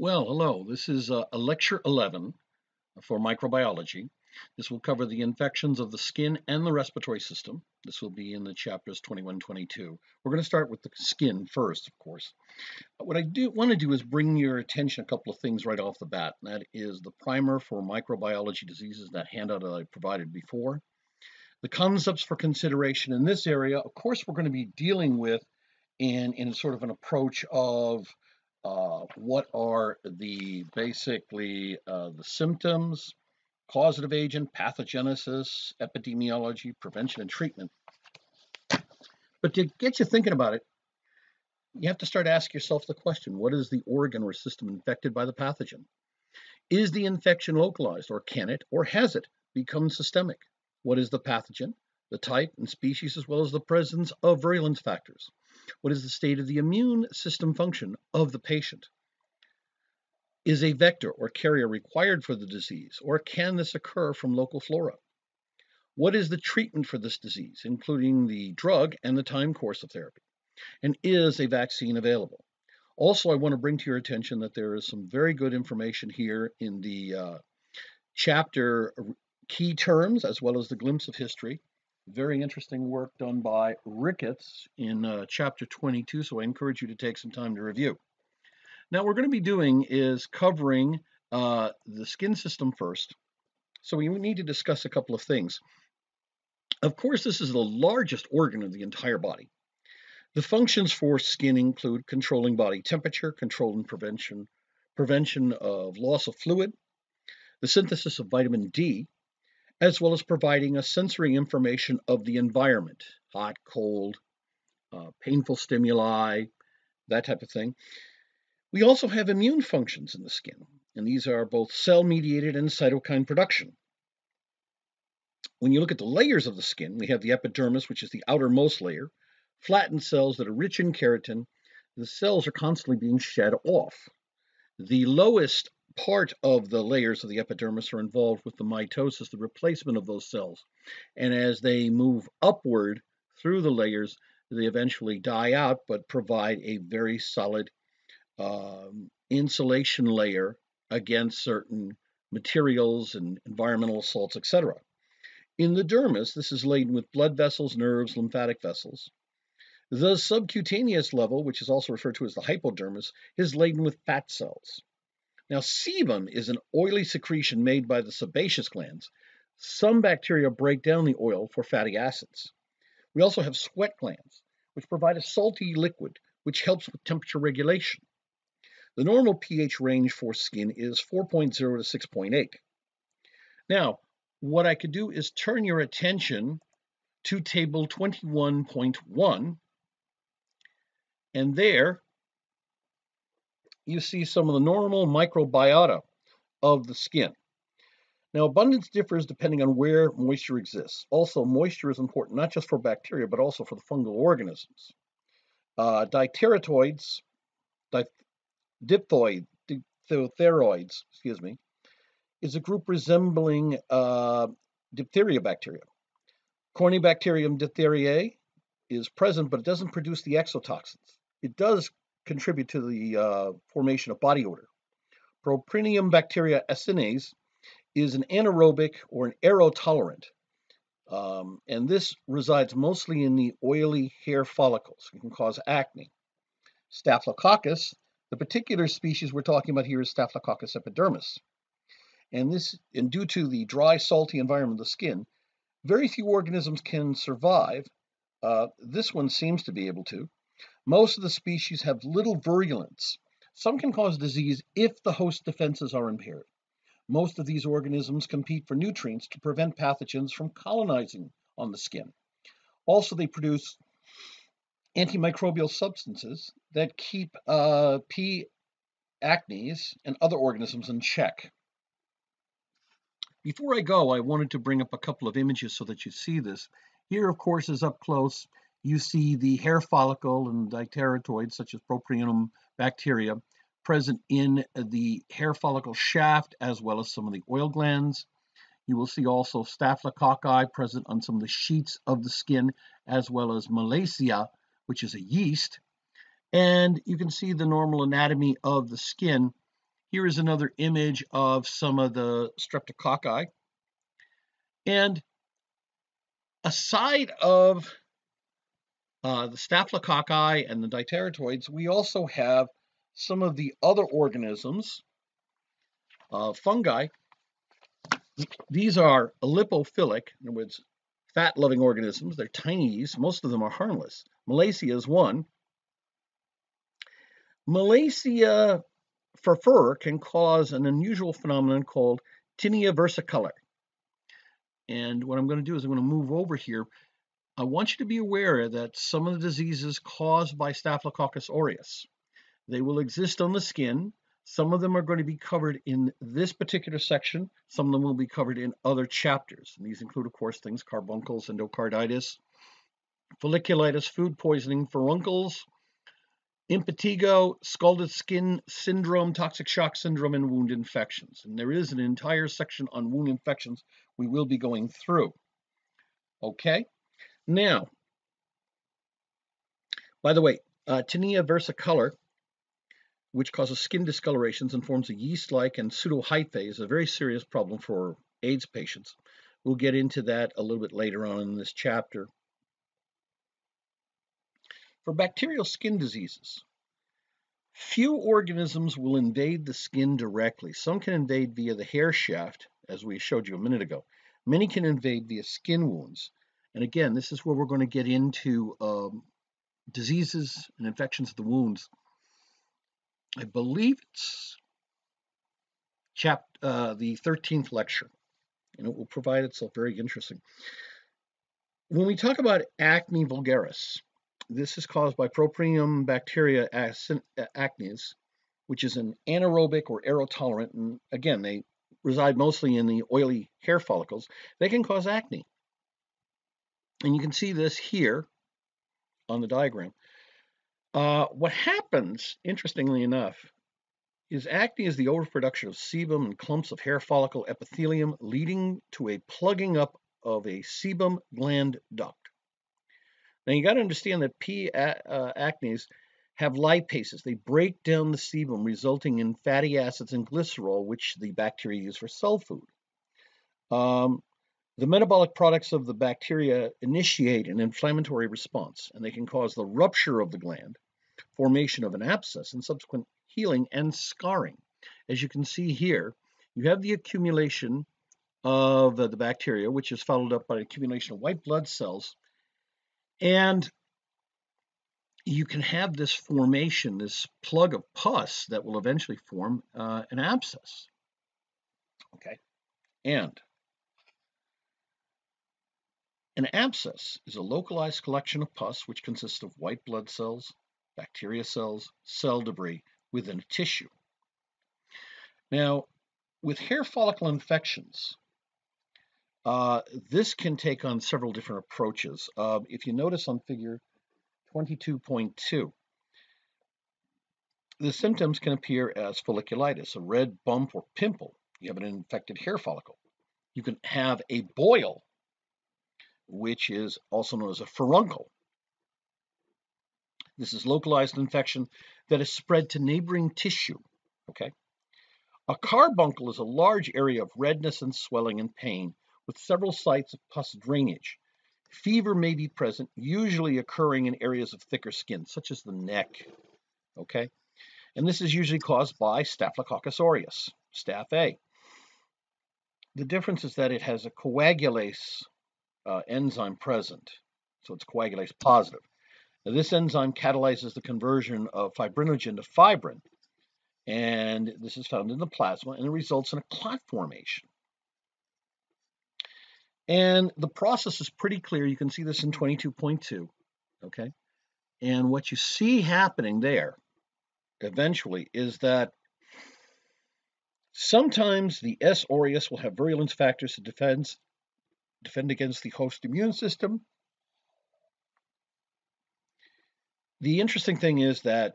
Well, hello. This is uh, a lecture 11 for microbiology. This will cover the infections of the skin and the respiratory system. This will be in the chapters 21 22. We're going to start with the skin first, of course. What I do want to do is bring your attention a couple of things right off the bat. And that is the primer for microbiology diseases, that handout that I provided before. The concepts for consideration in this area, of course, we're going to be dealing with in, in sort of an approach of uh, what are the basically uh, the symptoms, causative agent, pathogenesis, epidemiology, prevention, and treatment. But to get you thinking about it, you have to start asking yourself the question what is the organ or system infected by the pathogen? Is the infection localized, or can it, or has it become systemic? What is the pathogen, the type and species, as well as the presence of virulence factors? What is the state of the immune system function of the patient? Is a vector or carrier required for the disease, or can this occur from local flora? What is the treatment for this disease, including the drug and the time course of therapy? And is a vaccine available? Also, I want to bring to your attention that there is some very good information here in the uh, chapter key terms as well as the glimpse of history very interesting work done by Ricketts in uh, chapter 22, so I encourage you to take some time to review. Now, what we're going to be doing is covering uh, the skin system first. So we need to discuss a couple of things. Of course, this is the largest organ of the entire body. The functions for skin include controlling body temperature, control and prevention, prevention of loss of fluid, the synthesis of vitamin D, as well as providing a sensory information of the environment hot, cold, uh, painful stimuli, that type of thing. We also have immune functions in the skin, and these are both cell mediated and cytokine production. When you look at the layers of the skin, we have the epidermis, which is the outermost layer, flattened cells that are rich in keratin. The cells are constantly being shed off. The lowest part of the layers of the epidermis are involved with the mitosis, the replacement of those cells. And as they move upward through the layers, they eventually die out, but provide a very solid um, insulation layer against certain materials and environmental assaults, etc. In the dermis, this is laden with blood vessels, nerves, lymphatic vessels. The subcutaneous level, which is also referred to as the hypodermis, is laden with fat cells. Now, sebum is an oily secretion made by the sebaceous glands. Some bacteria break down the oil for fatty acids. We also have sweat glands, which provide a salty liquid which helps with temperature regulation. The normal pH range for skin is 4.0 to 6.8. Now, what I could do is turn your attention to table 21.1, and there you see some of the normal microbiota of the skin. Now, abundance differs depending on where moisture exists. Also, moisture is important not just for bacteria, but also for the fungal organisms. Uh, dipteroids, diphthoid, diphtheroids, excuse me, is a group resembling uh, diphtheria bacteria. Corynebacterium diphtheriae is present, but it doesn't produce the exotoxins. It does contribute to the uh, formation of body odor. Propionibacterium acnes is an anaerobic or an aerotolerant, um, and this resides mostly in the oily hair follicles. It can cause acne. Staphylococcus, the particular species we're talking about here is Staphylococcus epidermis. And this, and due to the dry, salty environment of the skin, very few organisms can survive. Uh, this one seems to be able to. Most of the species have little virulence. Some can cause disease if the host defenses are impaired. Most of these organisms compete for nutrients to prevent pathogens from colonizing on the skin. Also, they produce antimicrobial substances that keep uh, P. acnes and other organisms in check. Before I go, I wanted to bring up a couple of images so that you see this. Here, of course, is up close you see the hair follicle and dipteroids such as Propylium bacteria present in the hair follicle shaft as well as some of the oil glands. You will see also staphylococci present on some of the sheets of the skin as well as malassezia, which is a yeast. And you can see the normal anatomy of the skin Here is another image of some of the streptococci. And aside of uh, the staphylococci and the dipterotoids, we also have some of the other organisms, uh, fungi. These are lipophilic, in other words, fat-loving organisms. They're tiny. Most of them are harmless. Malassezia is one. Malassea for fur can cause an unusual phenomenon called tinea versicolor. And what I'm going to do is I'm going to move over here. I want you to be aware that some of the diseases caused by Staphylococcus aureus, they will exist on the skin. Some of them are going to be covered in this particular section. Some of them will be covered in other chapters. And these include, of course, things carbuncles, endocarditis, folliculitis, food poisoning, furuncles, impetigo, scalded skin syndrome, toxic shock syndrome, and wound infections. And there is an entire section on wound infections we will be going through. Okay, now, by the way, uh, tinea versicolor, which causes skin discolorations and forms a yeast-like and pseudohyphae, is a very serious problem for AIDS patients. We'll get into that a little bit later on in this chapter. For bacterial skin diseases, few organisms will invade the skin directly. Some can invade via the hair shaft, as we showed you a minute ago. Many can invade via skin wounds. And again, this is where we're going to get into um, diseases and infections of the wounds. I believe it's chap uh, the 13th lecture, and it will provide itself very interesting. When we talk about acne vulgaris, this is caused by Propionibacteria bacteria acnes, which is an anaerobic or aerotolerant. And again, they reside mostly in the oily hair follicles. They can cause acne. And you can see this here on the diagram. Uh, what happens, interestingly enough, is acne is the overproduction of sebum and clumps of hair follicle epithelium, leading to a plugging up of a sebum gland duct. Now you got to understand that P. Uh, acnes have lipases. They break down the sebum, resulting in fatty acids and glycerol, which the bacteria use for cell food. Um, the metabolic products of the bacteria initiate an inflammatory response, and they can cause the rupture of the gland, formation of an abscess, and subsequent healing and scarring. As you can see here, you have the accumulation of the bacteria, which is followed up by accumulation of white blood cells and you can have this formation, this plug of pus that will eventually form uh, an abscess. Okay, and an abscess is a localized collection of pus which consists of white blood cells, bacteria cells, cell debris within a tissue. Now, with hair follicle infections, uh, this can take on several different approaches. Uh, if you notice on figure 22.2, the symptoms can appear as folliculitis, a red bump or pimple. You have an infected hair follicle. You can have a boil, which is also known as a furuncle. This is localized infection that is spread to neighboring tissue. Okay. A carbuncle is a large area of redness and swelling and pain with several sites of pus drainage. Fever may be present, usually occurring in areas of thicker skin, such as the neck. Okay, and this is usually caused by Staphylococcus aureus, Staph A. The difference is that it has a coagulase uh, enzyme present, so it's coagulase positive. Now, this enzyme catalyzes the conversion of fibrinogen to fibrin, and this is found in the plasma, and it results in a clot formation. And the process is pretty clear. You can see this in 22.2, okay? And what you see happening there eventually is that sometimes the S. aureus will have virulence factors to defend, defend against the host immune system. The interesting thing is that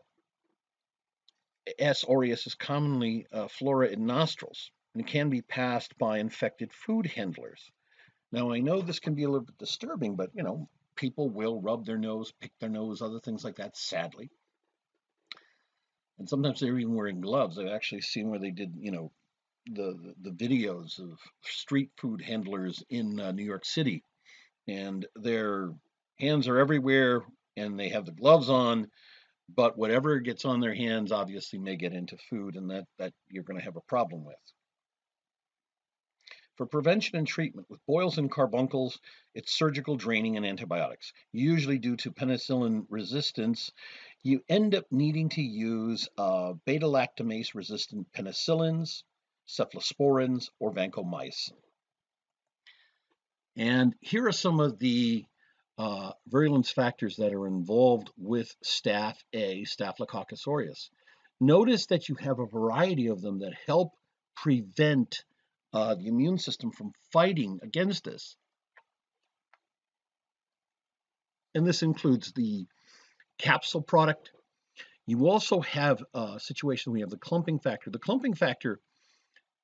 S. aureus is commonly uh, flora in nostrils and can be passed by infected food handlers. Now, I know this can be a little bit disturbing, but you know, people will rub their nose, pick their nose, other things like that, sadly. and sometimes they're even wearing gloves. I've actually seen where they did, you know, the the videos of street food handlers in uh, New York City, and their hands are everywhere, and they have the gloves on, but whatever gets on their hands obviously may get into food, and that that you're going to have a problem with. For prevention and treatment with boils and carbuncles, it's surgical draining and antibiotics. Usually due to penicillin resistance, you end up needing to use uh, beta-lactamase resistant penicillins, cephalosporins, or vancomycin. And here are some of the uh, virulence factors that are involved with staph A, Staphylococcus aureus. Notice that you have a variety of them that help prevent uh, the immune system from fighting against this. And this includes the capsule product. You also have a situation where you have the clumping factor. The clumping factor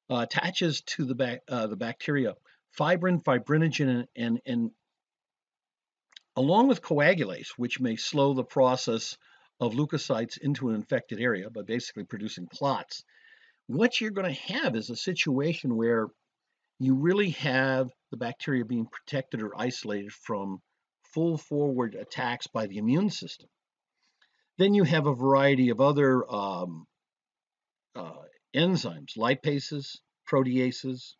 uh, attaches to the, uh, the bacteria fibrin, fibrinogen, and, and, and along with coagulase, which may slow the process of leukocytes into an infected area by basically producing clots what you're going to have is a situation where you really have the bacteria being protected or isolated from full forward attacks by the immune system. Then you have a variety of other um, uh, enzymes, lipases, proteases.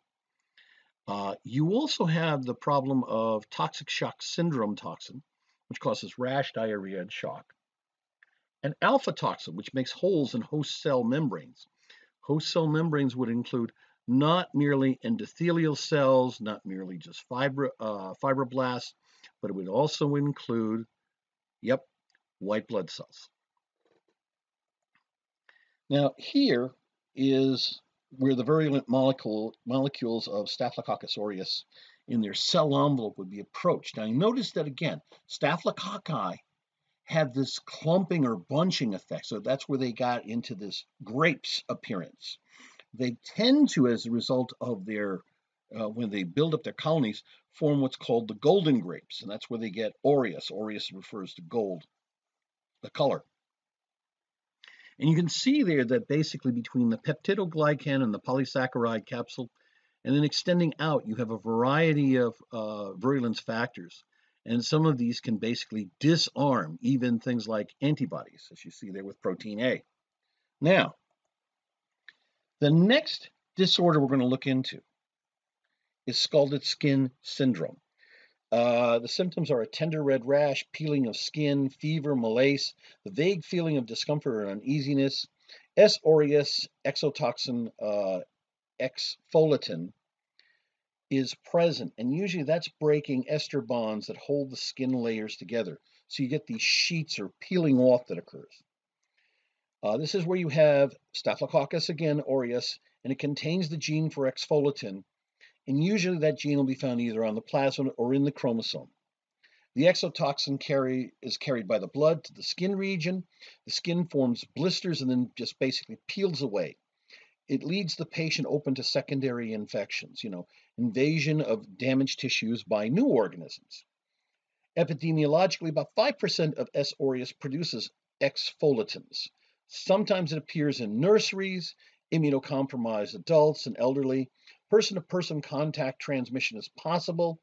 Uh, you also have the problem of toxic shock syndrome toxin, which causes rash, diarrhea, and shock. And alpha toxin, which makes holes in host cell membranes. Host cell membranes would include not merely endothelial cells, not merely just fibro, uh, fibroblasts, but it would also include, yep, white blood cells. Now here is where the virulent molecule, molecules of Staphylococcus aureus in their cell envelope would be approached. Now you notice that again, Staphylococci had this clumping or bunching effect. So that's where they got into this grapes appearance. They tend to, as a result of their, uh, when they build up their colonies, form what's called the golden grapes. And that's where they get aureus. Aureus refers to gold, the color. And you can see there that basically between the peptidoglycan and the polysaccharide capsule, and then extending out, you have a variety of uh, virulence factors and some of these can basically disarm even things like antibodies, as you see there with protein A. Now, the next disorder we're going to look into is scalded skin syndrome. Uh, the symptoms are a tender red rash, peeling of skin, fever, malaise, the vague feeling of discomfort or uneasiness, S. aureus exotoxin uh, exfoliatin, is present, and usually that's breaking ester bonds that hold the skin layers together. So you get these sheets or peeling off that occurs. Uh, this is where you have Staphylococcus again aureus, and it contains the gene for exfoliatin, and usually that gene will be found either on the plasmid or in the chromosome. The exotoxin carry, is carried by the blood to the skin region. The skin forms blisters and then just basically peels away it leads the patient open to secondary infections, you know, invasion of damaged tissues by new organisms. Epidemiologically, about 5% of S. aureus produces exfoliatins. Sometimes it appears in nurseries, immunocompromised adults, and elderly. Person to person contact transmission is possible.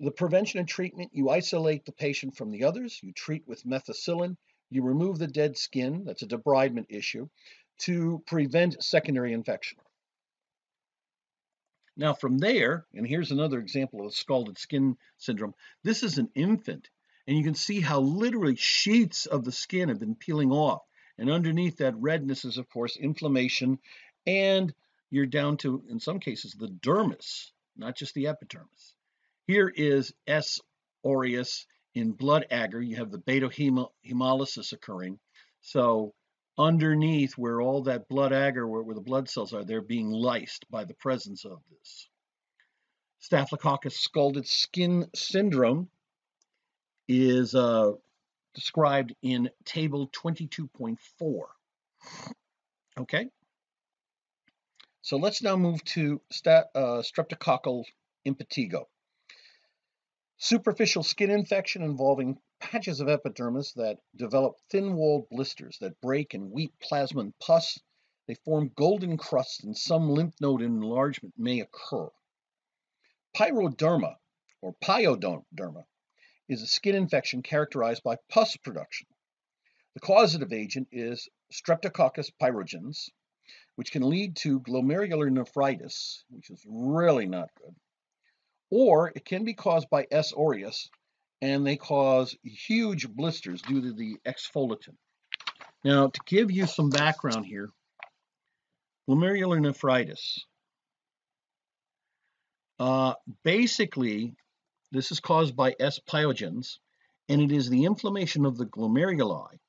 The prevention and treatment you isolate the patient from the others, you treat with methicillin, you remove the dead skin, that's a debridement issue to prevent secondary infection. Now, from there, and here's another example of a scalded skin syndrome. This is an infant, and you can see how literally sheets of the skin have been peeling off. And underneath that redness is, of course, inflammation, and you're down to, in some cases, the dermis, not just the epidermis. Here is S. aureus in blood agar. You have the beta hemolysis occurring. So underneath where all that blood agar, where, where the blood cells are, they're being lysed by the presence of this. Staphylococcus scalded skin syndrome is uh, described in table 22.4. Okay, so let's now move to stat, uh, streptococcal impetigo. Superficial skin infection involving patches of epidermis that develop thin-walled blisters that break and weep plasma and pus. They form golden crusts and some lymph node enlargement may occur. Pyroderma, or pyoderma, is a skin infection characterized by pus production. The causative agent is Streptococcus pyogenes, which can lead to glomerular nephritis, which is really not good. Or it can be caused by S. aureus, and they cause huge blisters due to the exfoliatin. Now, to give you some background here, glomerular nephritis. Uh, basically, this is caused by S. pyogenes, and it is the inflammation of the glomeruli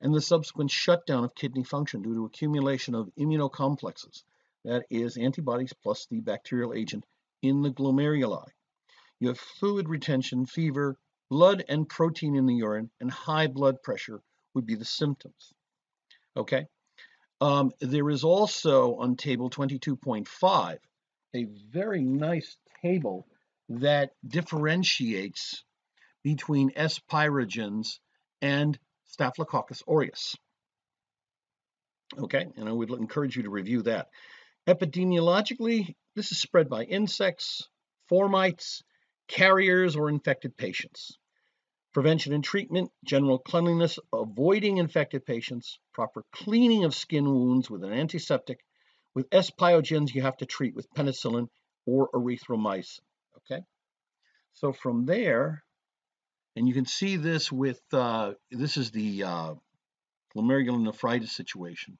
and the subsequent shutdown of kidney function due to accumulation of immunocomplexes, that is, antibodies plus the bacterial agent in the glomeruli. You have fluid retention, fever, blood and protein in the urine, and high blood pressure would be the symptoms. Okay. Um, there is also on table 22.5 a very nice table that differentiates between S. pyogenes and Staphylococcus aureus. Okay, and I would encourage you to review that. Epidemiologically, this is spread by insects, formites, carriers, or infected patients. Prevention and treatment, general cleanliness, avoiding infected patients, proper cleaning of skin wounds with an antiseptic. With S. pyogenes, you have to treat with penicillin or erythromycin. Okay, so from there, and you can see this with uh, this is the uh, glomerulonephritis situation.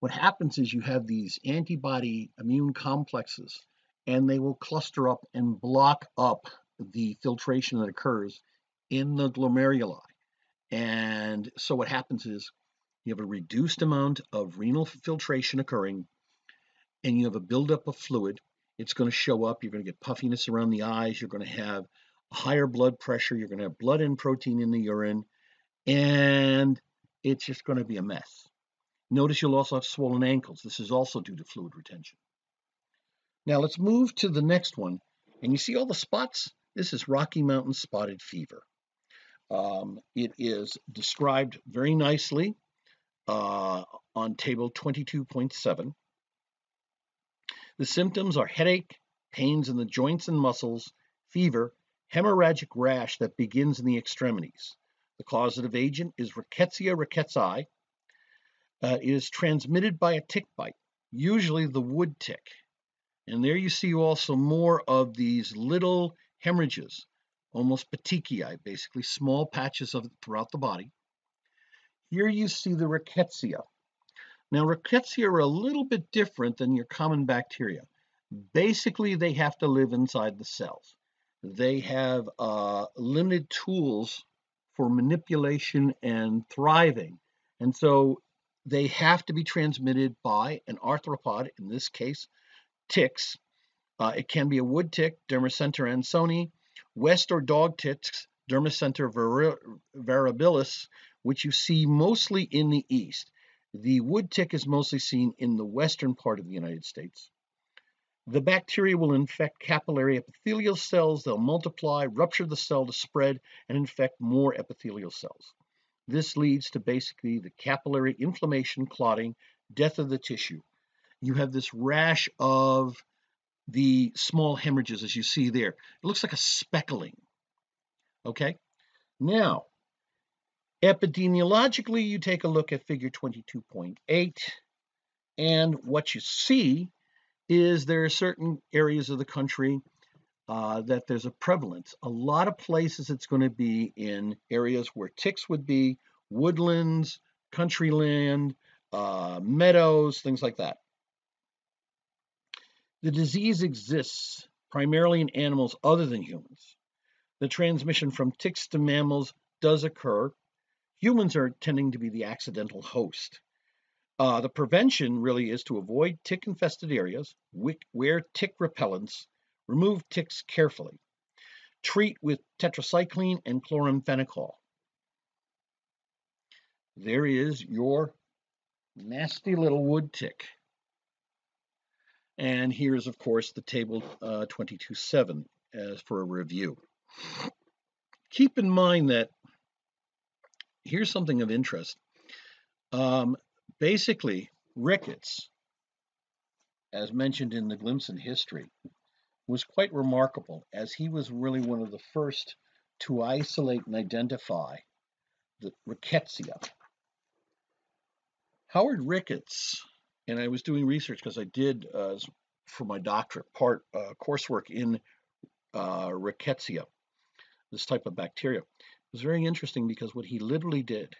What happens is you have these antibody immune complexes, and they will cluster up and block up the filtration that occurs in the glomeruli. And so what happens is you have a reduced amount of renal filtration occurring, and you have a buildup of fluid. It's going to show up. You're going to get puffiness around the eyes. You're going to have higher blood pressure. You're going to have blood and protein in the urine, and it's just going to be a mess. Notice you'll also have swollen ankles. This is also due to fluid retention. Now let's move to the next one. And you see all the spots? This is Rocky Mountain spotted fever. Um, it is described very nicely uh, on table 22.7. The symptoms are headache, pains in the joints and muscles, fever, hemorrhagic rash that begins in the extremities. The causative agent is Rickettsia rickettsii, uh, is transmitted by a tick bite, usually the wood tick. And there you see also more of these little hemorrhages, almost petechiae, basically small patches of it throughout the body. Here you see the rickettsia. Now, rickettsia are a little bit different than your common bacteria. Basically, they have to live inside the cells. They have uh, limited tools for manipulation and thriving. And so they have to be transmitted by an arthropod, in this case, ticks. Uh, it can be a wood tick, Dermacentor andersoni, west or dog ticks, Dermacentor variabilis, which you see mostly in the east. The wood tick is mostly seen in the western part of the United States. The bacteria will infect capillary epithelial cells, they'll multiply, rupture the cell to spread, and infect more epithelial cells. This leads to basically the capillary inflammation, clotting, death of the tissue. You have this rash of the small hemorrhages as you see there. It looks like a speckling. Okay? Now, epidemiologically, you take a look at figure 22.8, and what you see is there are certain areas of the country uh, that there's a prevalence. A lot of places it's going to be in areas where ticks would be, woodlands, country land, uh, meadows, things like that. The disease exists primarily in animals other than humans. The transmission from ticks to mammals does occur. Humans are tending to be the accidental host. Uh, the prevention really is to avoid tick infested areas, wear tick repellents, Remove ticks carefully. Treat with tetracycline and chloramphenicol. There is your nasty little wood tick. And here's, of course, the table uh, 22.7 as for a review. keep in mind that here's something of interest. Um, basically, Ricketts, as mentioned in the glimpse in history, was quite remarkable as he was really one of the first to isolate and identify the rickettsia. Howard Ricketts, and I was doing research because I did uh, for my doctorate part uh, coursework in uh, rickettsia, this type of bacteria. It was very interesting because what he literally did,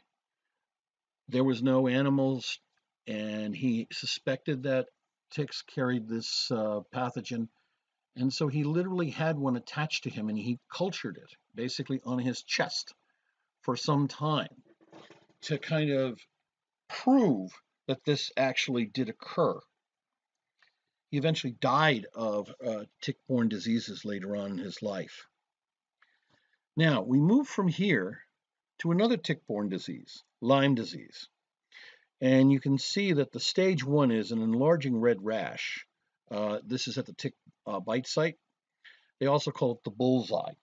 there was no animals, and he suspected that ticks carried this uh, pathogen and so he literally had one attached to him and he cultured it basically on his chest for some time to kind of prove that this actually did occur. He eventually died of uh, tick-borne diseases later on in his life. Now, we move from here to another tick-borne disease, Lyme disease. And you can see that the stage one is an enlarging red rash. Uh, this is at the tick uh, bite site. They also call it the bullseye.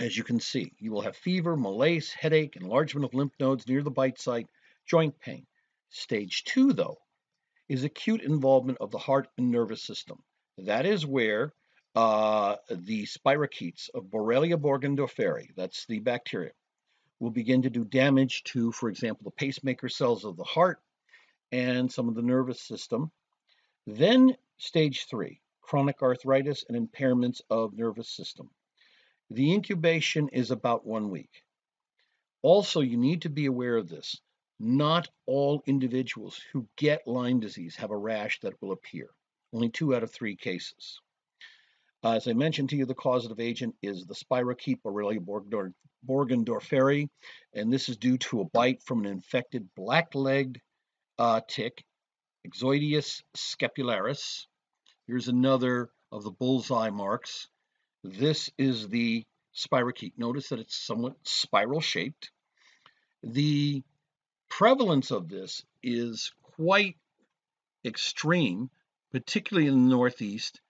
As you can see, you will have fever, malaise, headache, enlargement of lymph nodes near the bite site, joint pain. Stage two, though, is acute involvement of the heart and nervous system. That is where uh, the spirochetes of Borrelia burgdorferi, that's the bacteria, will begin to do damage to, for example, the pacemaker cells of the heart and some of the nervous system. Then Stage three, chronic arthritis and impairments of nervous system. The incubation is about one week. Also, you need to be aware of this. Not all individuals who get Lyme disease have a rash that will appear. Only two out of three cases. Uh, as I mentioned to you, the causative agent is the spirochete Borrelia burgdorferi, and this is due to a bite from an infected black-legged uh, tick Ixodes scapularis. Here's another of the bullseye marks. This is the spirochete. Notice that it's somewhat spiral shaped. The prevalence of this is quite extreme, particularly in the Northeast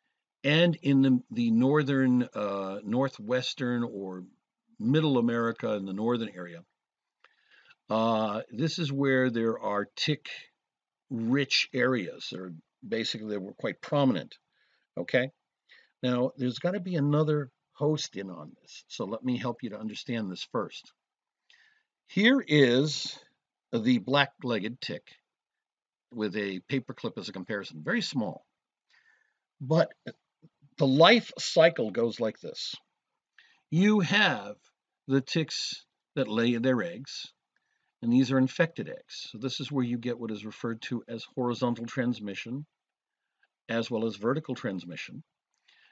and in the, the northern, uh, northwestern or middle America in the northern area. Uh, this is where there are tick rich areas. They're basically they were quite prominent. Okay. Now there's got to be another host in on this. So let me help you to understand this first. Here is the black-legged tick with a paperclip as a comparison, very small. But the life cycle goes like this. You have the ticks that lay their eggs, and these are infected eggs. So this is where you get what is referred to as horizontal transmission, as well as vertical transmission.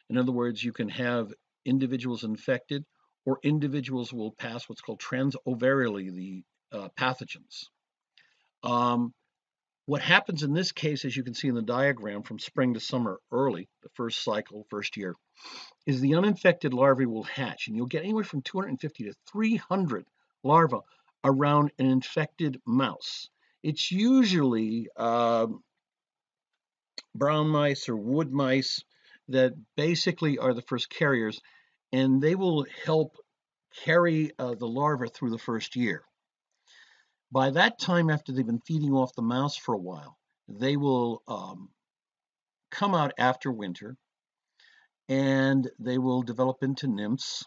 In other words, you can have individuals infected, or individuals will pass what's called transovarially the uh, pathogens. Um, what happens in this case, as you can see in the diagram from spring to summer early, the first cycle, first year, is the uninfected larvae will hatch, and you'll get anywhere from 250 to 300 larvae around an infected mouse. It's usually uh, brown mice or wood mice that basically are the first carriers, and they will help carry uh, the larva through the first year. By that time, after they've been feeding off the mouse for a while, they will um, come out after winter and they will develop into nymphs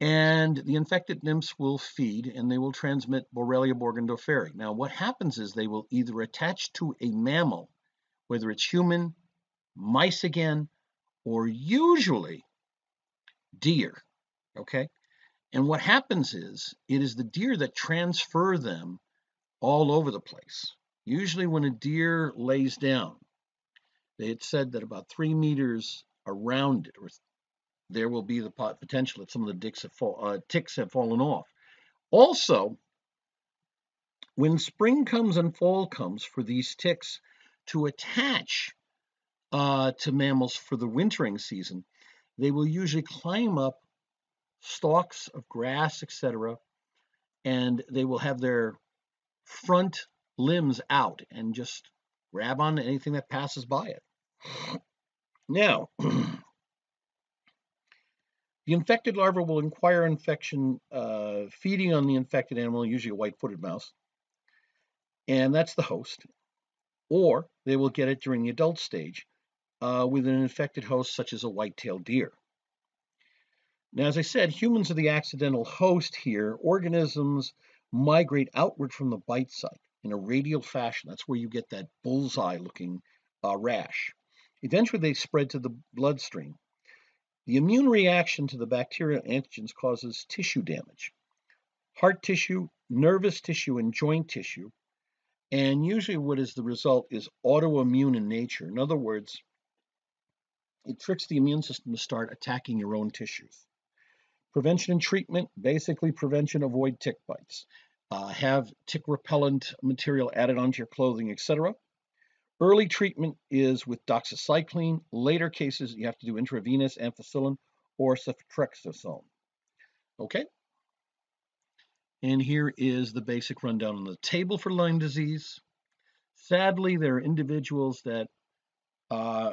and the infected nymphs will feed and they will transmit Borrelia burgdorferi. Now, what happens is they will either attach to a mammal, whether it's human, mice again, or usually deer. Okay? And what happens is it is the deer that transfer them all over the place. Usually, when a deer lays down, they had said that about three meters around it, there will be the potential that some of the have fall, uh, ticks have fallen off. Also, when spring comes and fall comes for these ticks to attach uh, to mammals for the wintering season, they will usually climb up stalks of grass, etc., and they will have their front limbs out and just grab on anything that passes by it. Now, The infected larva will acquire infection uh, feeding on the infected animal, usually a white-footed mouse, and that's the host. Or they will get it during the adult stage uh, with an infected host, such as a white-tailed deer. Now, as I said, humans are the accidental host here. Organisms migrate outward from the bite site in a radial fashion. That's where you get that bullseye-looking uh, rash. Eventually, they spread to the bloodstream. The immune reaction to the bacterial antigens causes tissue damage. Heart tissue, nervous tissue, and joint tissue. And usually what is the result is autoimmune in nature. In other words, it tricks the immune system to start attacking your own tissues. Prevention and treatment, basically prevention, avoid tick bites. Uh, have tick repellent material added onto your clothing, etc. Early treatment is with doxycycline. Later cases, you have to do intravenous ampicillin or ceftriaxone. Okay? And here is the basic rundown on the table for Lyme disease. Sadly, there are individuals that uh,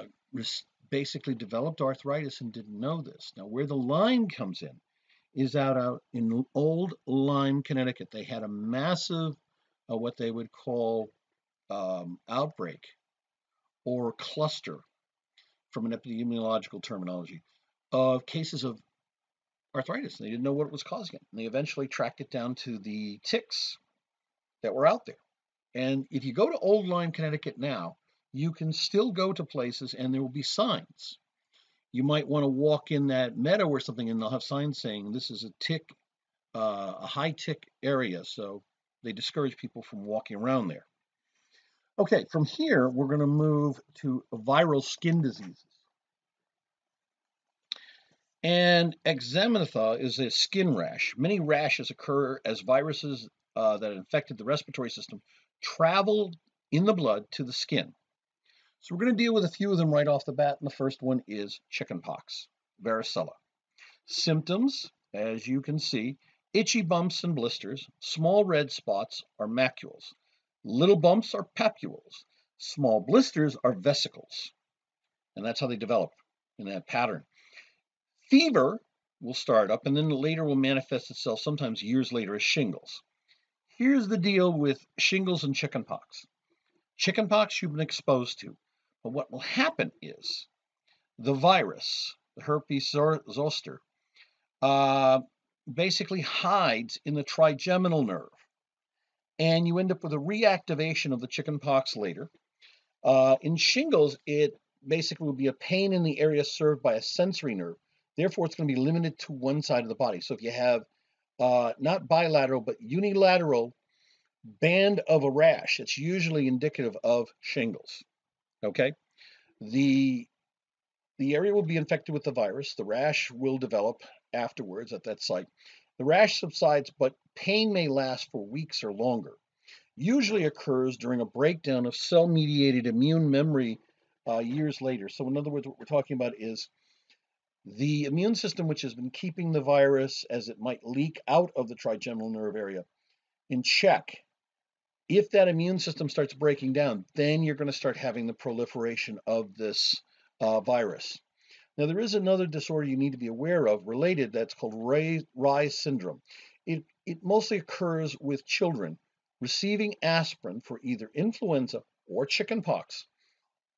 basically developed arthritis and didn't know this. Now, where the Lyme comes in is out, out in old Lyme, Connecticut. They had a massive, uh, what they would call um, outbreak or cluster, from an epidemiological terminology, of cases of arthritis. They didn't know what was causing it. And they eventually tracked it down to the ticks that were out there. And if you go to Old Lyme, Connecticut now, you can still go to places and there will be signs. You might want to walk in that meadow or something and they'll have signs saying this is a tick, uh, a high tick area. So they discourage people from walking around there. Okay, from here, we're going to move to viral skin diseases. And exanthema is a skin rash. Many rashes occur as viruses uh, that infected the respiratory system travel in the blood to the skin. So we're going to deal with a few of them right off the bat. And the first one is chickenpox, varicella. Symptoms, as you can see, itchy bumps and blisters, small red spots are macules. Little bumps are papules. Small blisters are vesicles. And that's how they develop in that pattern. Fever will start up and then later will manifest itself sometimes years later as shingles. Here's the deal with shingles and chickenpox. Chickenpox you've been exposed to, but what will happen is the virus, the herpes zoster, uh, basically hides in the trigeminal nerve and you end up with a reactivation of the chickenpox later. Uh, in shingles, it basically would be a pain in the area served by a sensory nerve. Therefore, it's going to be limited to one side of the body. So if you have uh, not bilateral, but unilateral band of a rash, it's usually indicative of shingles. Okay? The, the area will be infected with the virus. The rash will develop afterwards at that site. The rash subsides, but pain may last for weeks or longer. Usually occurs during a breakdown of cell-mediated immune memory uh, years later. So in other words, what we're talking about is the immune system which has been keeping the virus as it might leak out of the trigeminal nerve area in check. If that immune system starts breaking down, then you're going to start having the proliferation of this uh, virus. Now, there is another disorder you need to be aware of related that's called Reye syndrome. It, it mostly occurs with children receiving aspirin for either influenza or chickenpox.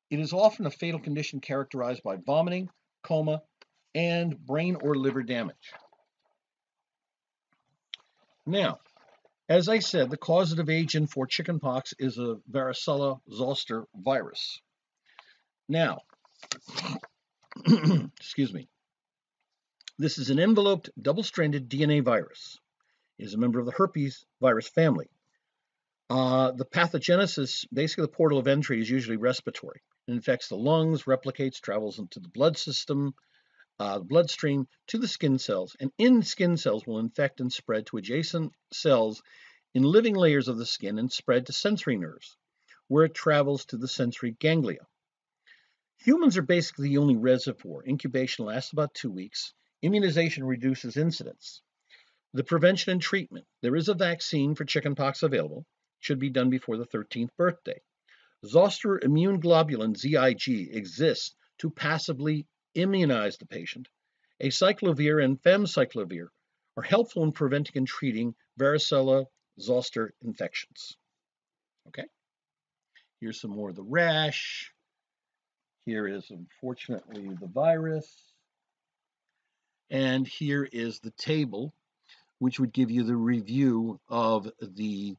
It is often a fatal condition characterized by vomiting, coma, and brain or liver damage. Now, as I said, the causative agent for chickenpox is a varicella zoster virus. Now, excuse me. This is an enveloped double-stranded DNA virus. It is a member of the herpes virus family. Uh, the pathogenesis, basically the portal of entry, is usually respiratory. It infects the lungs, replicates, travels into the blood system, uh, bloodstream to the skin cells, and in skin cells will infect and spread to adjacent cells in living layers of the skin and spread to sensory nerves, where it travels to the sensory ganglia. Humans are basically the only reservoir. Incubation lasts about two weeks. Immunization reduces incidence. The prevention and treatment. There is a vaccine for chickenpox available. It should be done before the 13th birthday. Zoster immune globulin, ZIG, exists to passively immunize the patient Acyclovir and famciclovir are helpful in preventing and treating varicella zoster infections. Okay, here's some more of the rash. Here is unfortunately the virus. And here is the table, which would give you the review of the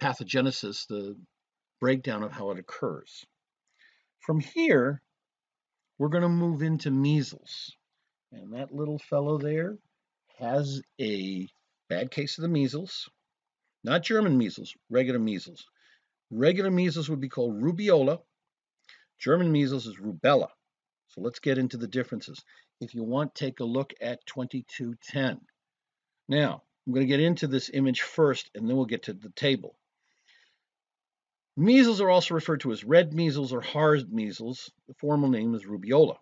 pathogenesis, the breakdown of how it occurs. From here, we're going to move into measles. And that little fellow there has a bad case of the measles, not German measles, regular measles. Regular measles would be called rubeola. German measles is rubella. So let's get into the differences. If you want, take a look at 2210. Now, I'm going to get into this image first, and then we'll get to the table. Measles are also referred to as red measles or hard measles. The formal name is rubeola.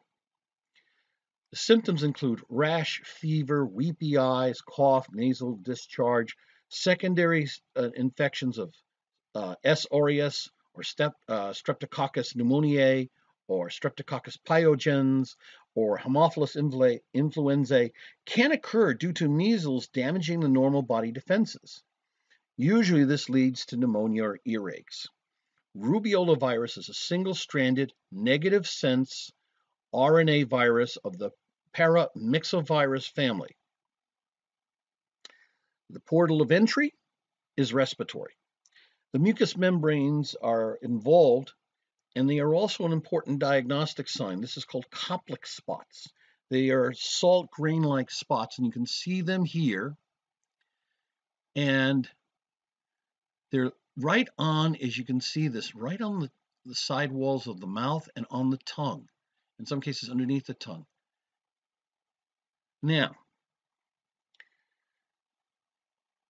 The symptoms include rash, fever, weepy eyes, cough, nasal discharge, secondary uh, infections of uh, S. aureus or step, uh, Streptococcus pneumoniae or Streptococcus pyogenes or Haemophilus influenzae can occur due to measles damaging the normal body defenses. Usually this leads to pneumonia or earaches. Rubeola virus is a single-stranded, negative sense RNA virus of the paramyxovirus family. The portal of entry is respiratory. The mucous membranes are involved and they are also an important diagnostic sign. This is called Koplik spots. They are salt grain-like spots and you can see them here. And they're right on, as you can see this, right on the, the side walls of the mouth and on the tongue. In some cases underneath the tongue. Now,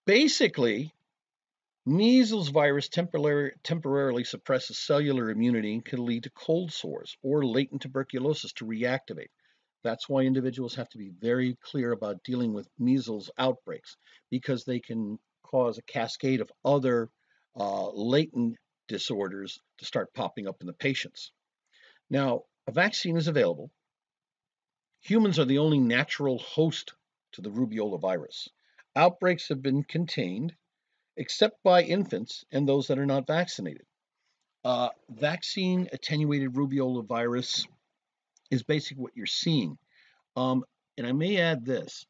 basically, measles virus temporarily, temporarily suppresses cellular immunity and can lead to cold sores or latent tuberculosis to reactivate. That's why individuals have to be very clear about dealing with measles outbreaks because they can cause a cascade of other uh, latent disorders to start popping up in the patients. Now, a vaccine is available Humans are the only natural host to the rubeola virus. Outbreaks have been contained, except by infants and those that are not vaccinated. Uh, vaccine attenuated rubeola virus is basically what you're seeing. Um, and I may add this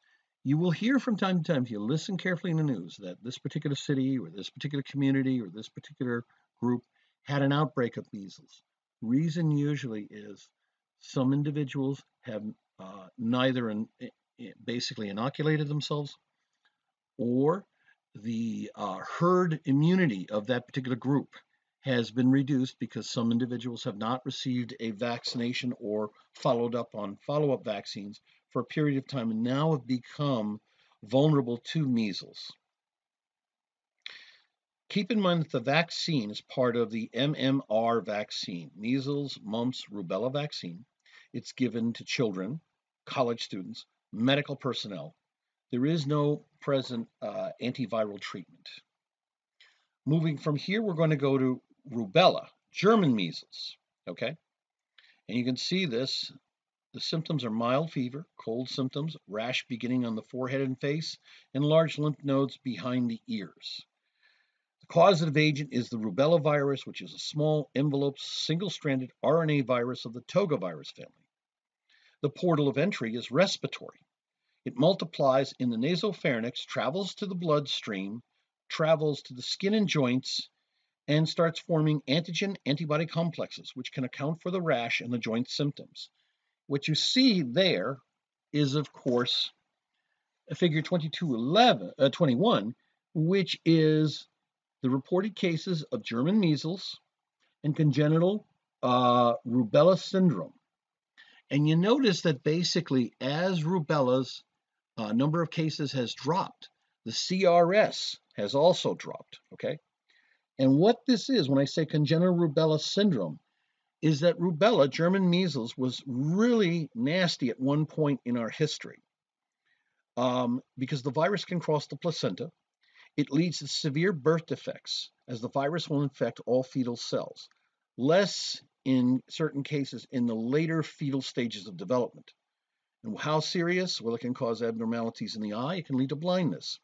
you will hear from time to time, if you listen carefully in the news, that this particular city or this particular community or this particular group had an outbreak of measles. Reason usually is some individuals have uh, neither in, in basically inoculated themselves or the uh, herd immunity of that particular group has been reduced because some individuals have not received a vaccination or followed up on follow-up vaccines for a period of time and now have become vulnerable to measles. Keep in mind that the vaccine is part of the MMR vaccine, measles, mumps, rubella vaccine. It's given to children college students, medical personnel. There is no present uh, antiviral treatment. Moving from here, we're going to go to rubella, German measles, okay? And you can see this. The symptoms are mild fever, cold symptoms, rash beginning on the forehead and face, and large lymph nodes behind the ears. The causative agent is the rubella virus, which is a small enveloped single-stranded RNA virus of the toga virus family. The portal of entry is respiratory. It multiplies in the nasopharynx, travels to the bloodstream, travels to the skin and joints, and starts forming antigen antibody complexes, which can account for the rash and the joint symptoms. What you see there is, of course, a figure 2211, uh, 21, which is the reported cases of German measles and congenital uh, rubella syndrome. And you notice that basically, as rubella's uh, number of cases has dropped, the CRS has also dropped. Okay. And what this is, when I say congenital rubella syndrome, is that rubella, German measles, was really nasty at one point in our history um, because the virus can cross the placenta. It leads to severe birth defects as the virus will infect all fetal cells. Less in certain cases in the later fetal stages of development. And how serious? Well, it can cause abnormalities in the eye. It can lead to blindness.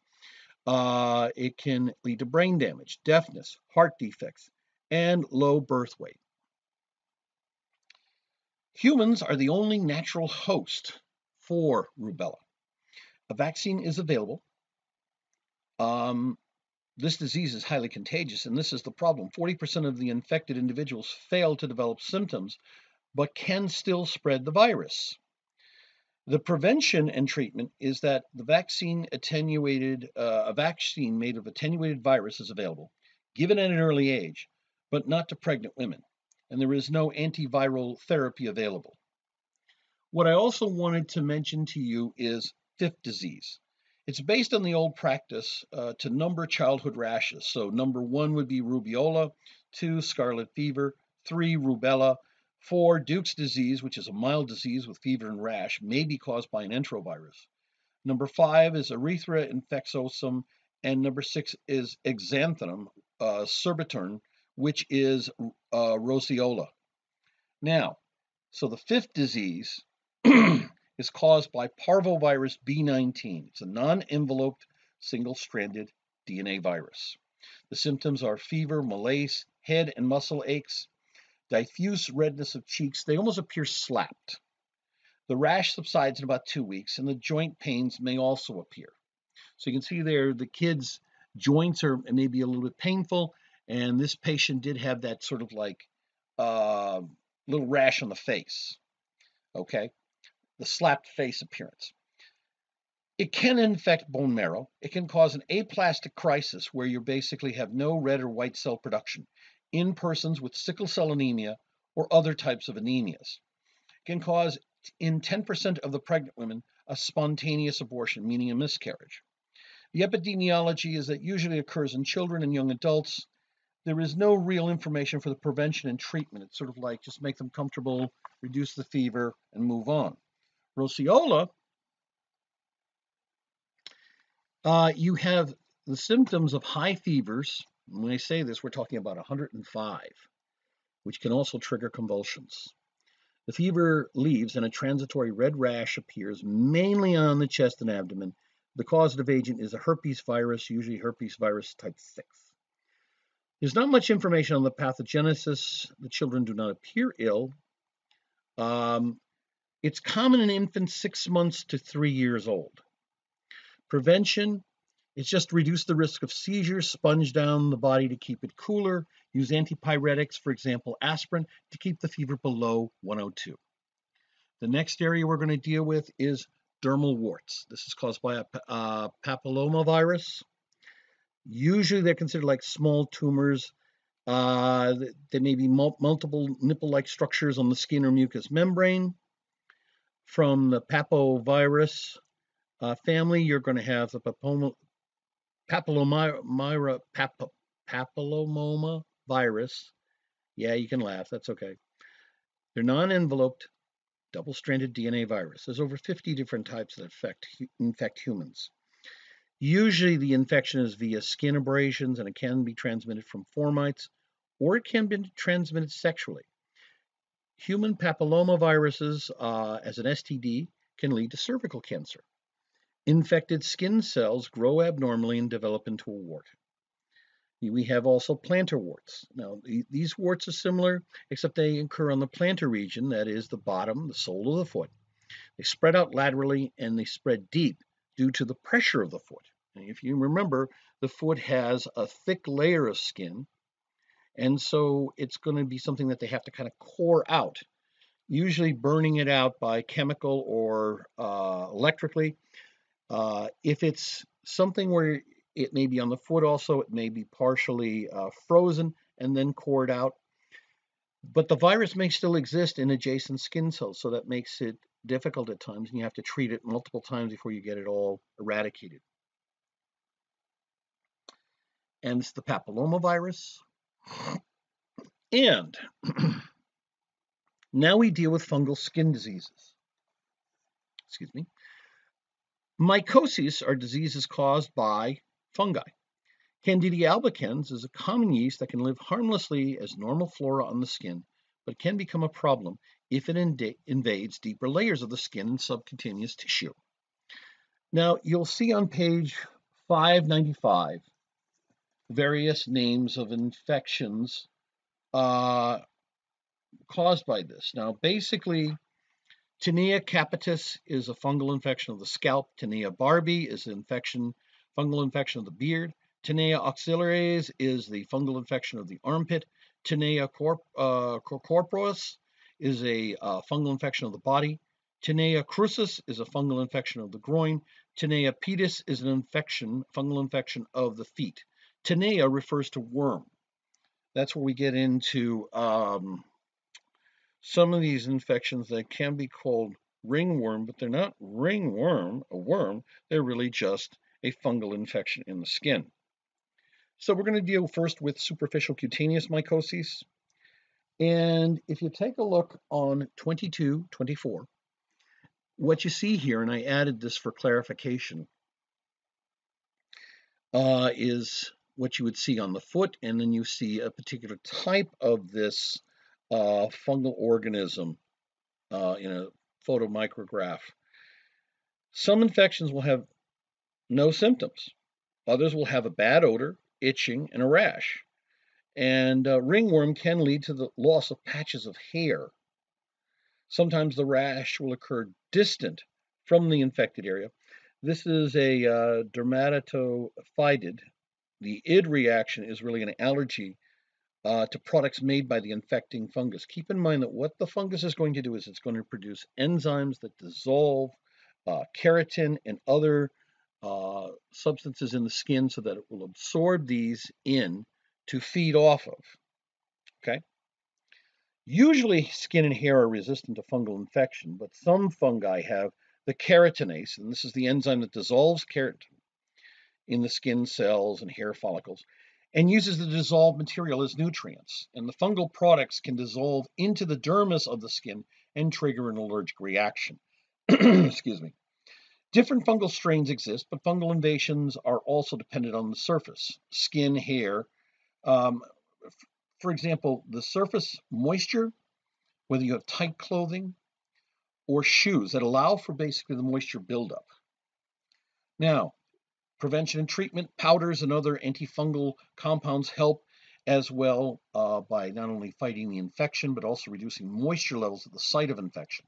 Uh, it can lead to brain damage, deafness, heart defects, and low birth weight. Humans are the only natural host for rubella. A vaccine is available. Um, this disease is highly contagious, and this is the problem. 40% of the infected individuals fail to develop symptoms, but can still spread the virus. The prevention and treatment is that the vaccine attenuated, uh, a vaccine made of attenuated virus is available, given at an early age, but not to pregnant women and there is no antiviral therapy available. What I also wanted to mention to you is fifth disease. It's based on the old practice uh, to number childhood rashes. So, number one would be rubeola, two, scarlet fever, three, rubella, four, Duke's disease, which is a mild disease with fever and rash, may be caused by an enterovirus. Number five is erythema infectiosum, and number six is exanthema uh, which is uh, roseola. Now, so the fifth disease is caused by parvovirus B19. It's a non-enveloped single-stranded DNA virus. The symptoms are fever, malaise, head and muscle aches, diffuse redness of cheeks. They almost appear slapped. The rash subsides in about two weeks, and the joint pains may also appear. So you can see there the kids' joints are maybe a little bit painful, and this patient did have that sort of like uh, little rash on the face. Okay, the slapped face appearance. It can infect bone marrow. It can cause an aplastic crisis where you basically have no red or white cell production in persons with sickle cell anemia or other types of anemias. It can cause, in 10% of the pregnant women, a spontaneous abortion, meaning a miscarriage. The epidemiology is that usually occurs in children and young adults there is no real information for the prevention and treatment. It's sort of like just make them comfortable, reduce the fever, and move on. Roseola, uh, you have the symptoms of high fevers. When I say this, we're talking about 105, which can also trigger convulsions. The fever leaves and a transitory red rash appears mainly on the chest and abdomen. The causative agent is a herpes virus, usually herpes virus type 6. There's not much information on the pathogenesis. The children do not appear ill. Um, it's common in infants six months to three years old. Prevention it's just reduce the risk of seizures, sponge down the body to keep it cooler, use antipyretics, for example, aspirin, to keep the fever below 102. The next area we're going to deal with is dermal warts. This is caused by a uh, papillomavirus. Usually they're considered like small tumors. Uh, there may be mul multiple nipple-like structures on the skin or mucous membrane. From the papovirus uh, family, you're going to have the papilloma, papillomira, pap, papillomoma virus. Yeah, you can laugh. That's okay. They're non-enveloped, double-stranded DNA virus. There's over 50 different types that affect infect humans. Usually the infection is via skin abrasions and it can be transmitted from formites or it can be transmitted sexually. Human papillomaviruses uh, as an STD can lead to cervical cancer. Infected skin cells grow abnormally and develop into a wart. We have also plantar warts. Now, these warts are similar, except they occur on the plantar region, that is the bottom, the sole of the foot. They spread out laterally and they spread deep due to the pressure of the foot. And if you remember, the foot has a thick layer of skin, and so it's going to be something that they have to kind of core out, usually burning it out by chemical or uh, electrically. Uh, if it's something where it may be on the foot also, it may be partially uh, frozen and then cored out. But the virus may still exist in adjacent skin cells, so that makes it difficult at times, and you have to treat it multiple times before you get it all eradicated. And it's the papillomavirus. And now we deal with fungal skin diseases. Excuse me. Mycoses are diseases caused by fungi. Candida albicans is a common yeast that can live harmlessly as normal flora on the skin, but can become a problem if it invades deeper layers of the skin and subcutaneous tissue. Now, you'll see on page 595 various names of infections uh, caused by this. Now, basically, Tinea capitis is a fungal infection of the scalp. Tinea barbae is an infection, fungal infection of the beard. Tinea axillaris is the fungal infection of the armpit. Tinea corp, uh, corporis is a uh, fungal infection of the body. Tinea cruris is a fungal infection of the groin. Tinea pedis is an infection, fungal infection of the feet. Tinea refers to worm. That's where we get into um, some of these infections that can be called ringworm, but they're not ringworm, a worm. They're really just a fungal infection in the skin. So we're going to deal first with superficial cutaneous mycosis. And if you take a look on 22, 24, what you see here, and I added this for clarification, uh, is what you would see on the foot, and then you see a particular type of this uh, fungal organism uh, in a photomicrograph. Some infections will have no symptoms. Others will have a bad odor, itching, and a rash. And uh, ringworm can lead to the loss of patches of hair. Sometimes the rash will occur distant from the infected area. This is a uh, dermatophytid. The id reaction is really an allergy uh, to products made by the infecting fungus. Keep in mind that what the fungus is going to do is it's going to produce enzymes that dissolve uh, keratin and other uh, substances in the skin so that it will absorb these in to feed off of. Okay. Usually, skin and hair are resistant to fungal infection, but some fungi have the keratinase, and this is the enzyme that dissolves keratin in the skin cells and hair follicles and uses the dissolved material as nutrients. And the fungal products can dissolve into the dermis of the skin and trigger an allergic reaction. Excuse me. Different fungal strains exist, but fungal invasions are also dependent on the surface, skin, hair. Um, for example, the surface moisture, whether you have tight clothing or shoes that allow for basically the moisture buildup. Now, Prevention and treatment, powders and other antifungal compounds help as well uh, by not only fighting the infection, but also reducing moisture levels at the site of infection.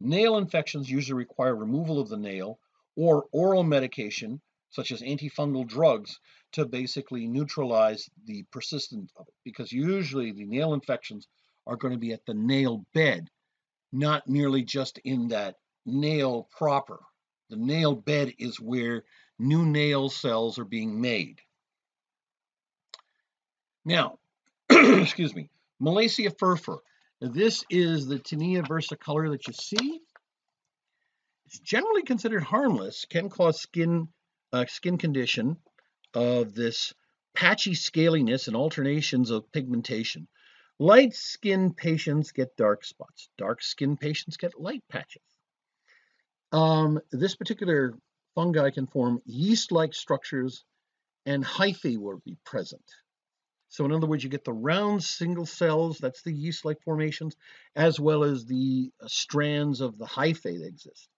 Nail infections usually require removal of the nail or oral medication, such as antifungal drugs, to basically neutralize the persistence of it. Because usually the nail infections are going to be at the nail bed, not merely just in that nail proper. The nail bed is where new nail cells are being made. Now, excuse me, Malassezia furfur. This is the Tinea versicolor that you see. It's generally considered harmless, can cause skin uh, skin condition of this patchy scaliness and alternations of pigmentation. Light skin patients get dark spots. Dark skin patients get light patches. Um, this particular fungi can form yeast-like structures and hyphae will be present. So in other words, you get the round single cells, that's the yeast-like formations, as well as the strands of the hyphae that exist.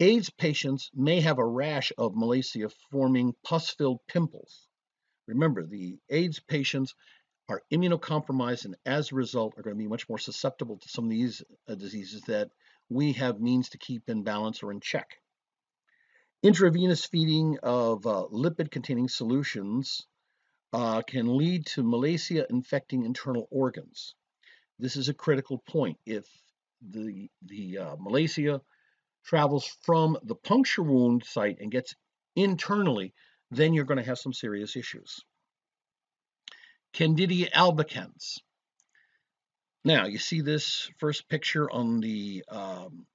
AIDS patients may have a rash of Malassezia forming pus-filled pimples. Remember, the AIDS patients are immunocompromised and as a result are going to be much more susceptible to some of these uh, diseases that we have means to keep in balance or in check. Intravenous feeding of uh, lipid-containing solutions uh, can lead to Malassezia infecting internal organs. This is a critical point. If the, the uh, Malassezia travels from the puncture wound site and gets internally, then you're going to have some serious issues. Candida albicans. Now, you see this first picture on the um,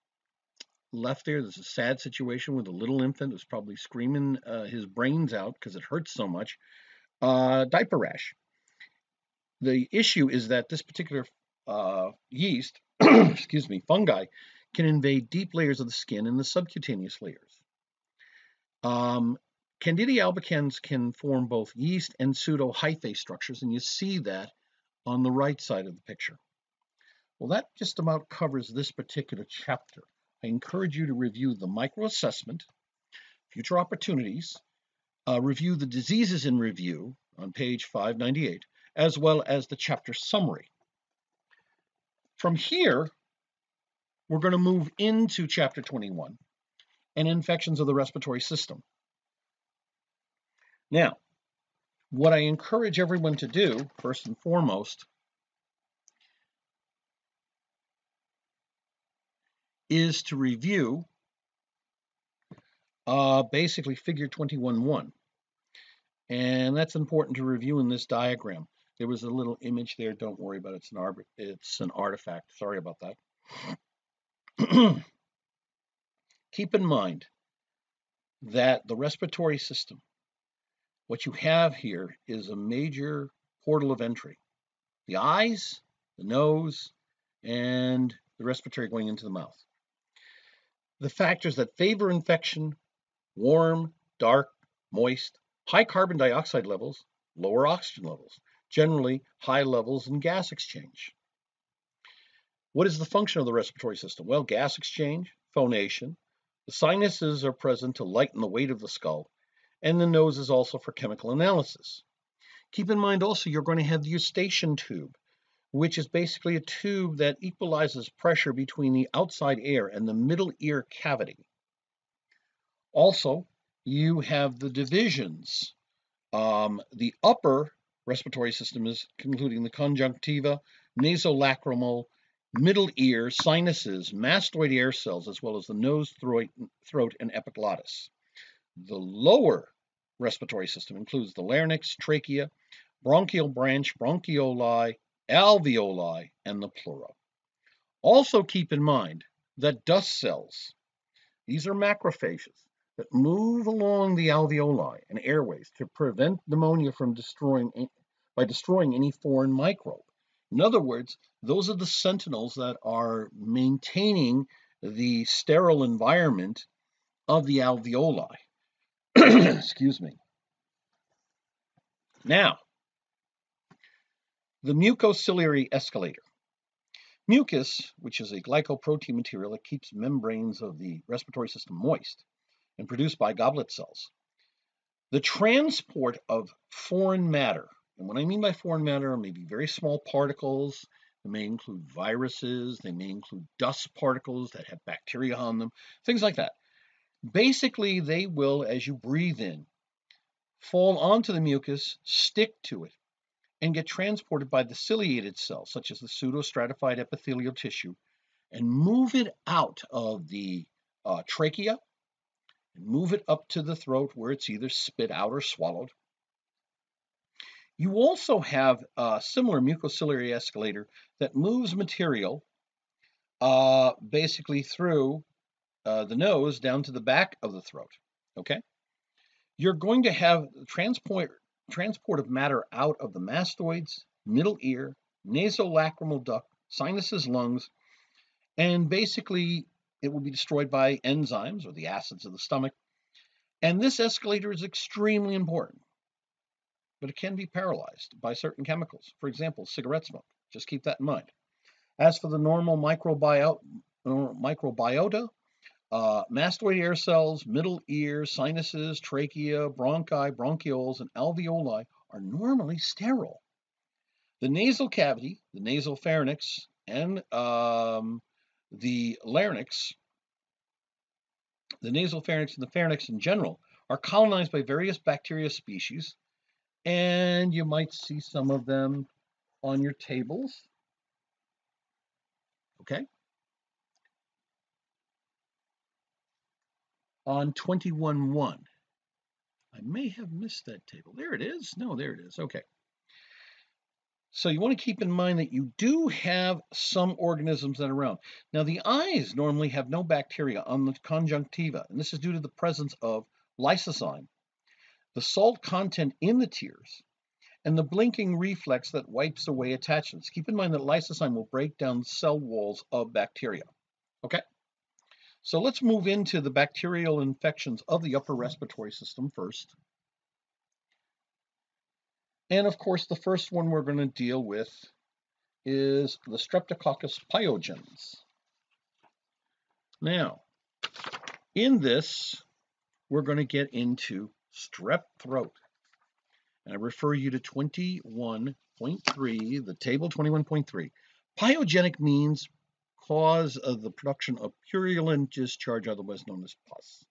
left there. There's a sad situation with a little infant who's probably screaming uh, his brains out because it hurts so much. Uh, diaper rash. The issue is that this particular uh, yeast, excuse me, fungi, can invade deep layers of the skin and the subcutaneous layers. Um, Candida albicans can form both yeast and pseudo hyphae structures, and you see that on the right side of the picture. Well, that just about covers this particular chapter. I encourage you to review the microassessment, future opportunities, uh, review the diseases in review on page 598, as well as the chapter summary. From here, we're going to move into chapter 21 and infections of the respiratory system. Now, what I encourage everyone to do, first and foremost, is to review uh, basically figure 21.1. And that's important to review in this diagram. There was a little image there. Don't worry about it. It's an, it's an artifact. Sorry about that. Keep in mind that the respiratory system, what you have here is a major portal of entry. The eyes, the nose, and the respiratory going into the mouth. The factors that favor infection, warm, dark, moist, high carbon dioxide levels, lower oxygen levels, generally high levels in gas exchange. What is the function of the respiratory system? Well, gas exchange, phonation. The sinuses are present to lighten the weight of the skull, and the nose is also for chemical analysis. Keep in mind also you're going to have the eustachian tube, which is basically a tube that equalizes pressure between the outside air and the middle ear cavity. Also, you have the divisions. Um, the upper respiratory system is including the conjunctiva, nasolacrimal, middle ear, sinuses, mastoid air cells, as well as the nose, throat, throat and epiglottis. The lower respiratory system includes the larynx, trachea, bronchial branch, bronchioli, alveoli, and the pleura. Also keep in mind that dust cells, these are macrophages that move along the alveoli and airways to prevent pneumonia from destroying by destroying any foreign microbe. In other words, those are the sentinels that are maintaining the sterile environment of the alveoli. Excuse me. Now, the mucociliary escalator. Mucus, which is a glycoprotein material that keeps membranes of the respiratory system moist and produced by goblet cells. The transport of foreign matter, and what I mean by foreign matter may be very small particles, they may include viruses, they may include dust particles that have bacteria on them, things like that. Basically, they will, as you breathe in, fall onto the mucus, stick to it, and get transported by the ciliated cells, such as the pseudostratified epithelial tissue, and move it out of the uh, trachea and move it up to the throat where it's either spit out or swallowed. You also have a similar mucociliary escalator that moves material uh, basically through uh, the nose down to the back of the throat. Okay? You're going to have transport transport of matter out of the mastoids, middle ear, nasolacrimal duct, sinuses, lungs, and basically it will be destroyed by enzymes or the acids of the stomach. And this escalator is extremely important, but it can be paralyzed by certain chemicals. For example, cigarette smoke. Just keep that in mind. As for the normal microbiota, microbiota uh, mastoid air cells, middle ear, sinuses, trachea, bronchi, bronchioles, and alveoli are normally sterile. The nasal cavity, the nasal pharynx, and um, the larynx, the nasal pharynx and the pharynx in general, are colonized by various bacteria species, and you might see some of them on your tables. Okay? on 21.1. I may have missed that table. There it is. No, there it is. Okay. So you want to keep in mind that you do have some organisms that are around. Now the eyes normally have no bacteria on the conjunctiva, and this is due to the presence of lysozyme, the salt content in the tears, and the blinking reflex that wipes away attachments. Keep in mind that lysozyme will break down cell walls of bacteria. Okay? So let's move into the bacterial infections of the upper respiratory system first. And of course, the first one we're going to deal with is the Streptococcus pyogenes. Now, in this, we're going to get into strep throat. And I refer you to 21.3, the table 21.3. Pyogenic means cause of the production of purulent discharge, otherwise known as pus.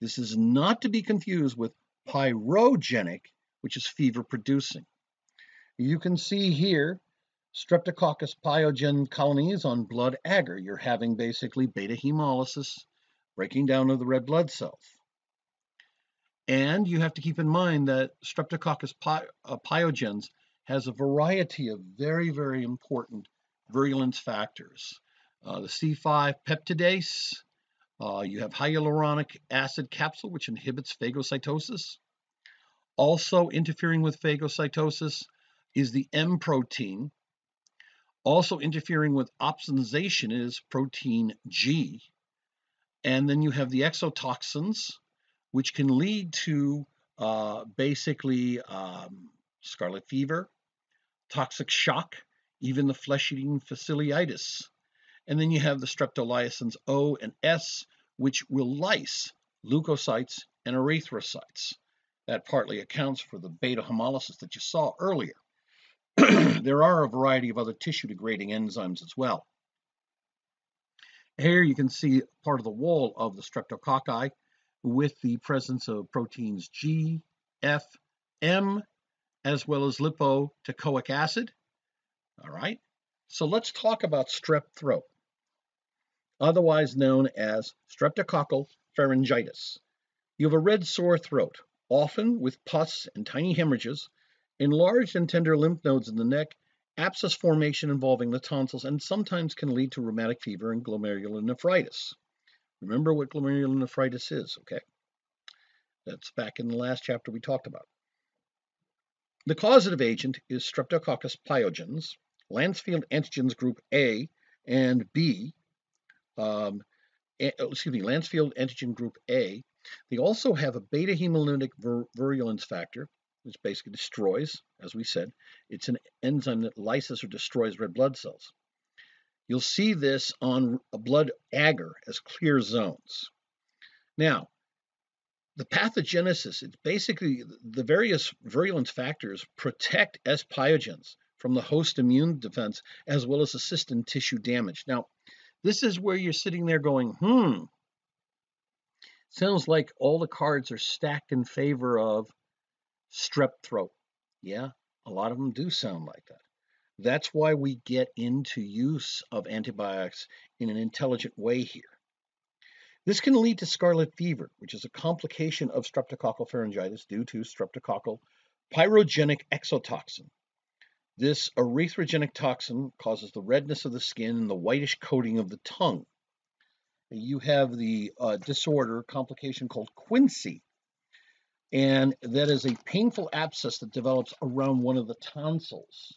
This is not to be confused with pyrogenic, which is fever producing. You can see here Streptococcus pyogen colonies on blood agar. You're having basically beta hemolysis, breaking down of the red blood cells. And you have to keep in mind that Streptococcus py uh, pyogens has a variety of very, very important virulence factors. Uh, the C5 peptidase, uh, you have hyaluronic acid capsule, which inhibits phagocytosis. Also interfering with phagocytosis is the M protein. Also interfering with opsonization is protein G. And then you have the exotoxins, which can lead to uh, basically um, scarlet fever, toxic shock, even the flesh-eating fasciitis. And then you have the streptolysins O and S, which will lyse leukocytes and erythrocytes. That partly accounts for the beta hemolysis that you saw earlier. there are a variety of other tissue degrading enzymes as well. Here you can see part of the wall of the streptococci with the presence of proteins G, F, M, as well as lipoteichoic acid. All right, so let's talk about strep throat, otherwise known as streptococcal pharyngitis. You have a red sore throat, often with pus and tiny hemorrhages, enlarged and tender lymph nodes in the neck, abscess formation involving the tonsils, and sometimes can lead to rheumatic fever and glomerulonephritis. Remember what glomerulonephritis is, okay? That's back in the last chapter we talked about. The causative agent is Streptococcus pyogenes, Lancefield antigens group A and B, um, excuse me, Lancefield antigen group A. They also have a beta hemolytic vir virulence factor, which basically destroys, as we said, it's an enzyme that lyses or destroys red blood cells. You'll see this on a blood agar as clear zones. Now, the pathogenesis, it's basically the various virulence factors protect S. pyogenes from the host immune defense as well as assist in tissue damage. Now, this is where you're sitting there going, hmm, sounds like all the cards are stacked in favor of strep throat. Yeah, a lot of them do sound like that. That's why we get into use of antibiotics in an intelligent way here. This can lead to scarlet fever, which is a complication of streptococcal pharyngitis due to streptococcal pyrogenic exotoxin. This erythrogenic toxin causes the redness of the skin and the whitish coating of the tongue. You have the uh, disorder, complication called quinsy, and that is a painful abscess that develops around one of the tonsils.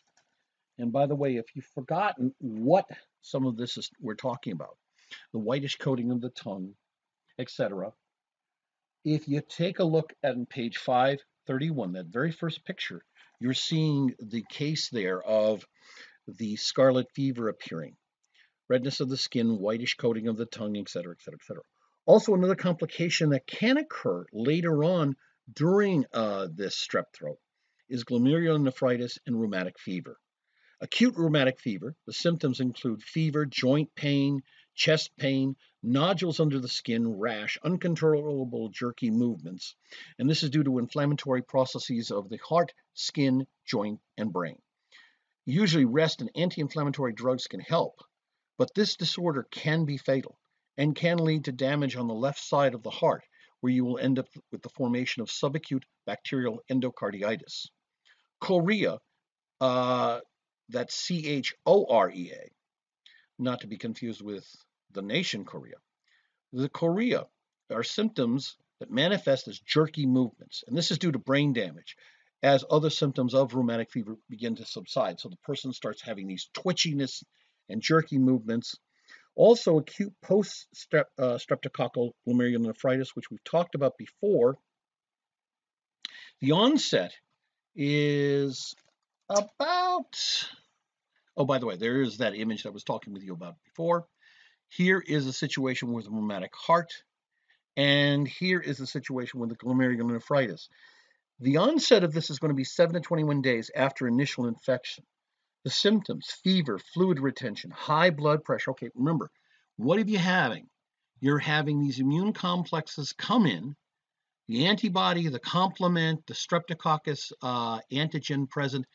And by the way, if you've forgotten what some of this is we're talking about, the whitish coating of the tongue, etc. If you take a look at page 531, that very first picture, you're seeing the case there of the scarlet fever appearing, redness of the skin, whitish coating of the tongue, etc., etc., etc. Also, another complication that can occur later on during uh, this strep throat is glomerulonephritis and rheumatic fever. Acute rheumatic fever, the symptoms include fever, joint pain, chest pain, nodules under the skin, rash, uncontrollable jerky movements. And this is due to inflammatory processes of the heart, skin, joint, and brain. Usually rest and anti-inflammatory drugs can help, but this disorder can be fatal and can lead to damage on the left side of the heart, where you will end up with the formation of subacute bacterial endocarditis. Chorea uh, that's C H O R E A, not to be confused with the nation Korea. The chorea are symptoms that manifest as jerky movements, and this is due to brain damage as other symptoms of rheumatic fever begin to subside. So the person starts having these twitchiness and jerky movements. Also, acute post-streptococcal uh, glomerulonephritis, which we've talked about before. The onset is about Oh, by the way, there is that image that I was talking with you about before. Here is a situation with a rheumatic heart, and here is a situation with the glomerulonephritis. The onset of this is going to be 7 to 21 days after initial infection. The symptoms, fever, fluid retention, high blood pressure. Okay, remember, what are you having? You're having these immune complexes come in, the antibody, the complement, the streptococcus uh, antigen present,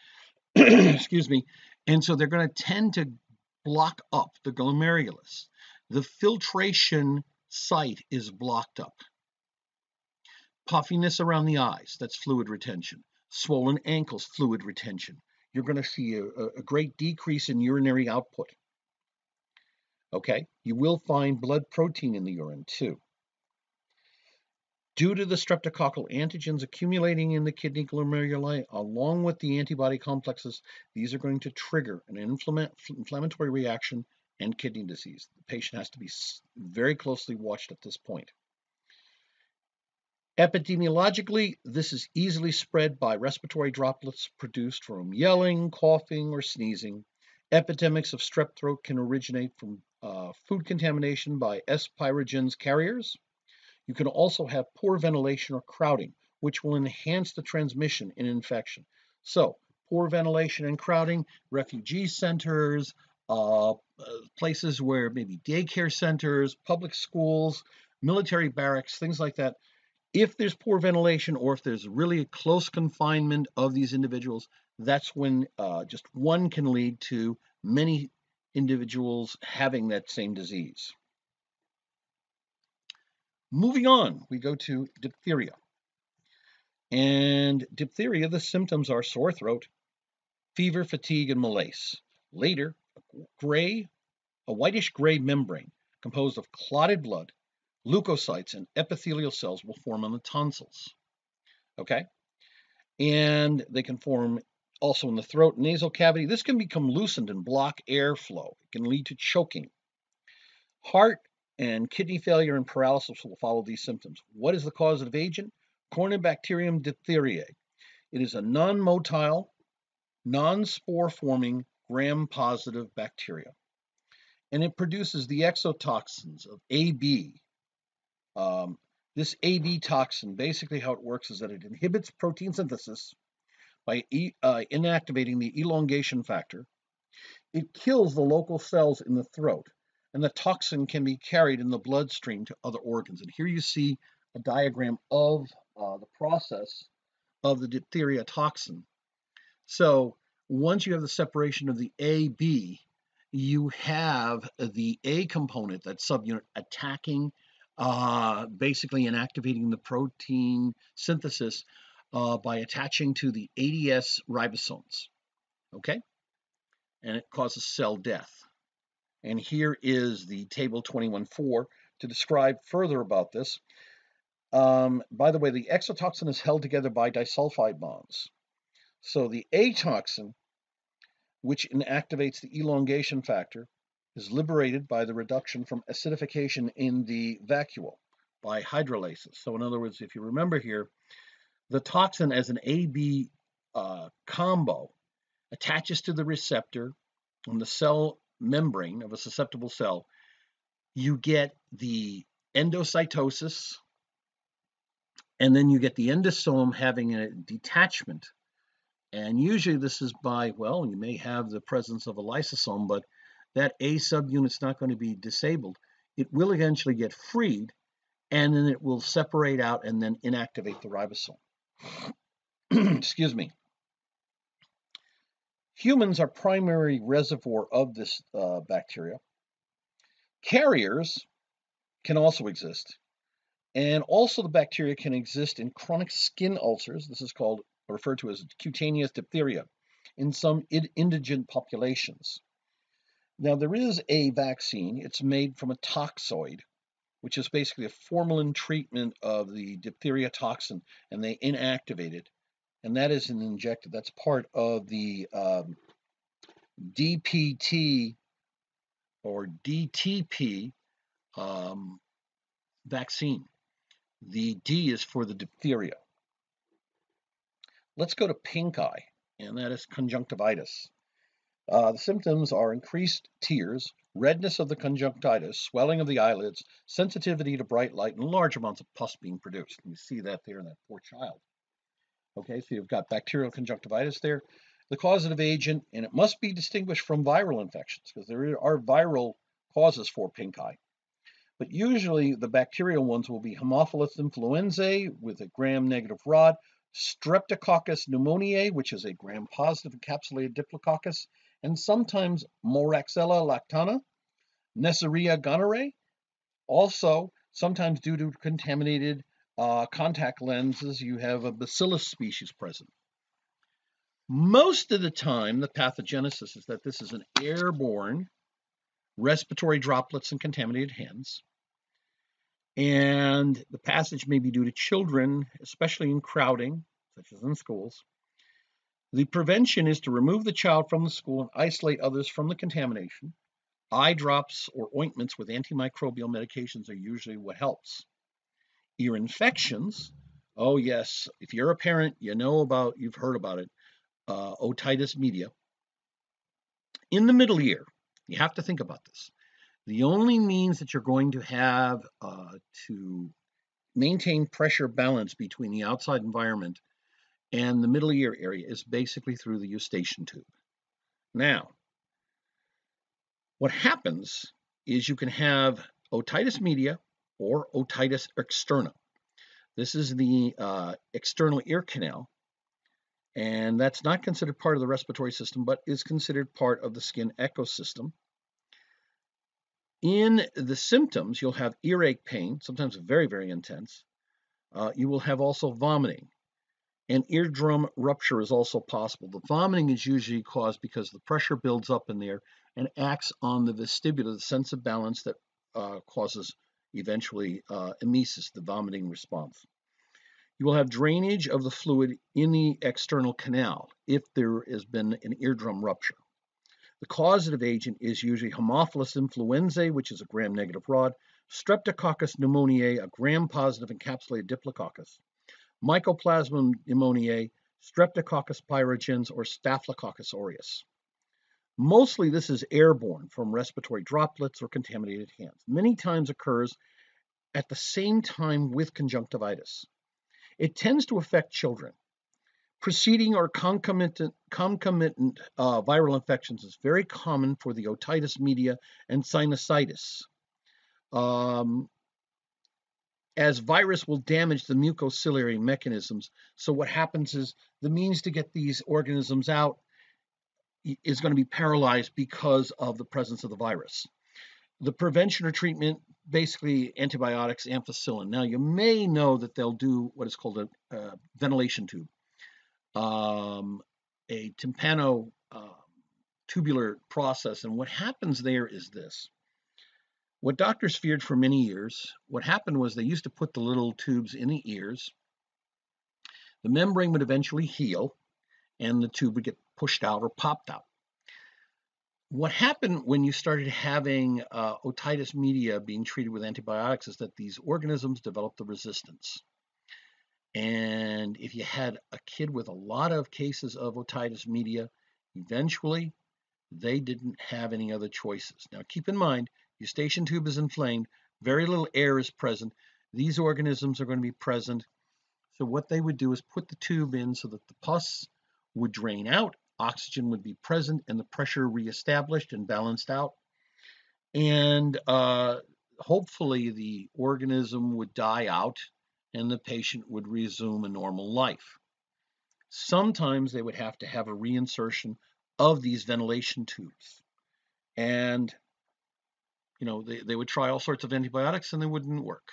excuse me, and so they're going to tend to block up the glomerulus. The filtration site is blocked up. Puffiness around the eyes, that's fluid retention. Swollen ankles, fluid retention. You're going to see a, a great decrease in urinary output. Okay, you will find blood protein in the urine too. Due to the streptococcal antigens accumulating in the kidney glomeruli, along with the antibody complexes, these are going to trigger an inflammatory reaction and kidney disease. The patient has to be very closely watched at this point. Epidemiologically, this is easily spread by respiratory droplets produced from yelling, coughing, or sneezing. Epidemics of strep throat can originate from uh, food contamination by S. pyrogens carriers. You can also have poor ventilation or crowding, which will enhance the transmission in infection. So, poor ventilation and crowding, refugee centers, uh, places where maybe daycare centers, public schools, military barracks, things like that if there's poor ventilation or if there's really a close confinement of these individuals, that's when uh, just one can lead to many individuals having that same disease. Moving on, we go to diphtheria. And diphtheria, the symptoms are sore throat, fever, fatigue, and malaise. Later, a gray, a whitish gray membrane composed of clotted blood leukocytes and epithelial cells will form on the tonsils. Okay? And they can form also in the throat and nasal cavity. This can become loosened and block airflow. It can lead to choking. Heart and kidney failure and paralysis will follow these symptoms. What is the causative agent? Corynebacterium diphtheriae. It is a non-motile, non-spore forming gram-positive bacteria. And it produces the exotoxins of AB, um, this AB toxin, basically how it works is that it inhibits protein synthesis by e uh, inactivating the elongation factor. It kills the local cells in the throat, and the toxin can be carried in the bloodstream to other organs. And here you see a diagram of uh, the process of the diphtheria toxin. So once you have the separation of the AB, you have the A component, that subunit, attacking uh, basically inactivating the protein synthesis uh, by attaching to the ADS ribosomes. Okay? And it causes cell death. And here is the table 21.4 to describe further about this. Um, by the way, the exotoxin is held together by disulfide bonds. So the A toxin, which inactivates the elongation factor, is liberated by the reduction from acidification in the vacuole by hydrolysis. So in other words, if you remember here, the toxin as an AB uh, combo attaches to the receptor on the cell membrane of a susceptible cell. You get the endocytosis, and then you get the endosome having a detachment. And usually this is by, well, you may have the presence of a lysosome, but that A subunit's not going to be disabled. It will eventually get freed, and then it will separate out and then inactivate the ribosome. Excuse me. Humans are primary reservoir of this uh, bacteria. Carriers can also exist. And also the bacteria can exist in chronic skin ulcers. This is called, referred to as cutaneous diphtheria in some indigent populations. Now, there is a vaccine. It's made from a toxoid, which is basically a formalin treatment of the diphtheria toxin, and they inactivate it. And that is an injected. That's part of the um, DPT or DTP um, vaccine. The D is for the diphtheria. Let's go to pink eye, and that is conjunctivitis. Uh, the symptoms are increased tears, redness of the conjunctivitis, swelling of the eyelids, sensitivity to bright light, and large amounts of pus being produced. You see that there in that poor child. Okay, so you've got bacterial conjunctivitis there. The causative agent, and it must be distinguished from viral infections because there are viral causes for pink eye. But usually the bacterial ones will be Haemophilus influenzae with a gram-negative rod, Streptococcus pneumoniae, which is a gram-positive encapsulated diplococcus, and sometimes Moraxella lacunata, Neisseria gonorrhoeae. Also, sometimes due to contaminated uh, contact lenses, you have a bacillus species present. Most of the time, the pathogenesis is that this is an airborne respiratory droplets and contaminated hands. And the passage may be due to children, especially in crowding, such as in schools. The prevention is to remove the child from the school and isolate others from the contamination. Eye drops or ointments with antimicrobial medications are usually what helps. Ear infections, oh yes, if you're a parent, you know about, you've heard about it, uh, otitis media. In the middle ear, you have to think about this. The only means that you're going to have uh, to maintain pressure balance between the outside environment and the middle ear area is basically through the eustachian tube. Now, what happens is you can have otitis media or otitis externa. This is the uh, external ear canal, and that's not considered part of the respiratory system, but is considered part of the skin ecosystem. In the symptoms, you'll have earache pain, sometimes very, very intense. Uh, you will have also vomiting. And eardrum rupture is also possible. The vomiting is usually caused because the pressure builds up in there and acts on the vestibula, the sense of balance that uh, causes eventually uh, emesis, the vomiting response. You will have drainage of the fluid in the external canal if there has been an eardrum rupture. The causative agent is usually Haemophilus influenzae, which is a gram-negative rod, Streptococcus pneumoniae, a gram-positive encapsulated diplococcus, Mycoplasma pneumoniae, Streptococcus pyogenes, or Staphylococcus aureus. Mostly this is airborne from respiratory droplets or contaminated hands. Many times occurs at the same time with conjunctivitis. It tends to affect children. Preceding or concomitant, concomitant uh, viral infections is very common for the otitis media and sinusitis. Um, as virus will damage the mucociliary mechanisms. So what happens is the means to get these organisms out is going to be paralyzed because of the presence of the virus. The prevention or treatment, basically antibiotics, ampicillin. Now you may know that they'll do what is called a, ventilation tube um, a tympano uh, tubular process. And what happens there is this. What doctors feared for many years, what happened was they used to put the little tubes in the ears. The membrane would eventually heal and the tube would get pushed out or popped out. What happened when you started having uh, otitis media being treated with antibiotics is that these organisms developed the resistance. And if you had a kid with a lot of cases of otitis media, eventually they didn't have any other choices. Now keep in mind, eustachian tube is inflamed, very little air is present. These organisms are going to be present. So what they would do is put the tube in so that the pus would drain out, oxygen would be present, and the pressure reestablished and balanced out. And uh, hopefully the organism would die out and the patient would resume a normal life. Sometimes they would have to have a reinsertion of these ventilation tubes. And, you know, they, they would try all sorts of antibiotics and they wouldn't work.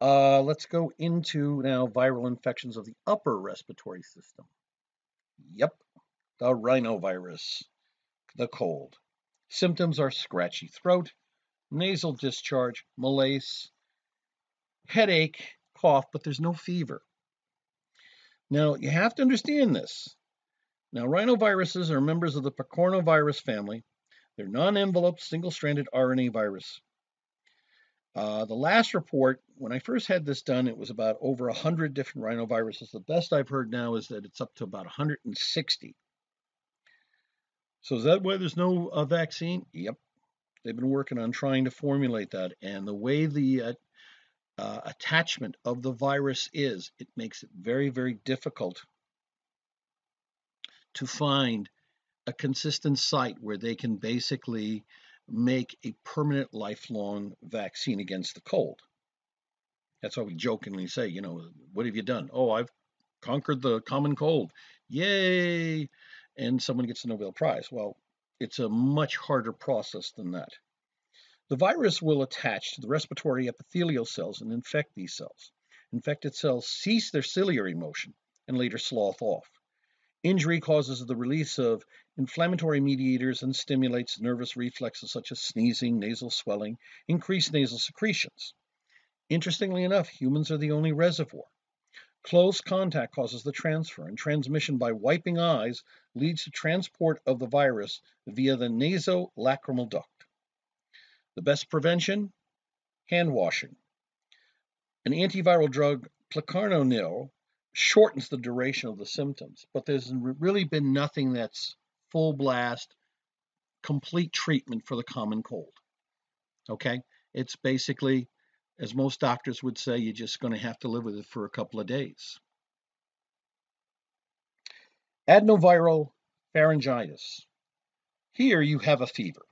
Uh, let's go into now viral infections of the upper respiratory system. Yep, the rhinovirus, the cold. Symptoms are scratchy throat, nasal discharge, malaise, headache, cough, but there's no fever. Now, you have to understand this. Now, rhinoviruses are members of the picornavirus family. They're non-enveloped, single-stranded RNA virus. Uh, the last report, when I first had this done, it was about over 100 different rhinoviruses. The best I've heard now is that it's up to about 160. So is that why there's no uh, vaccine? Yep. They've been working on trying to formulate that. And the way the uh, uh, attachment of the virus is, it makes it very, very difficult to find a consistent site where they can basically make a permanent lifelong vaccine against the cold. That's why we jokingly say, you know, what have you done? Oh, I've conquered the common cold. Yay! And someone gets the Nobel Prize. Well, it's a much harder process than that. The virus will attach to the respiratory epithelial cells and infect these cells. Infected cells cease their ciliary motion and later slough off. Injury causes the release of inflammatory mediators and stimulates nervous reflexes such as sneezing, nasal swelling, increased nasal secretions. Interestingly enough, humans are the only reservoir. Close contact causes the transfer, and transmission by wiping eyes leads to transport of the virus via the nasolacrimal duct. The best prevention? Hand washing. An antiviral drug, Pleconaril, shortens the duration of the symptoms, but there's really been nothing that's full blast, complete treatment for the common cold. Okay? It's basically, as most doctors would say, you're just going to have to live with it for a couple of days. Adenoviral pharyngitis. Here you have a fever.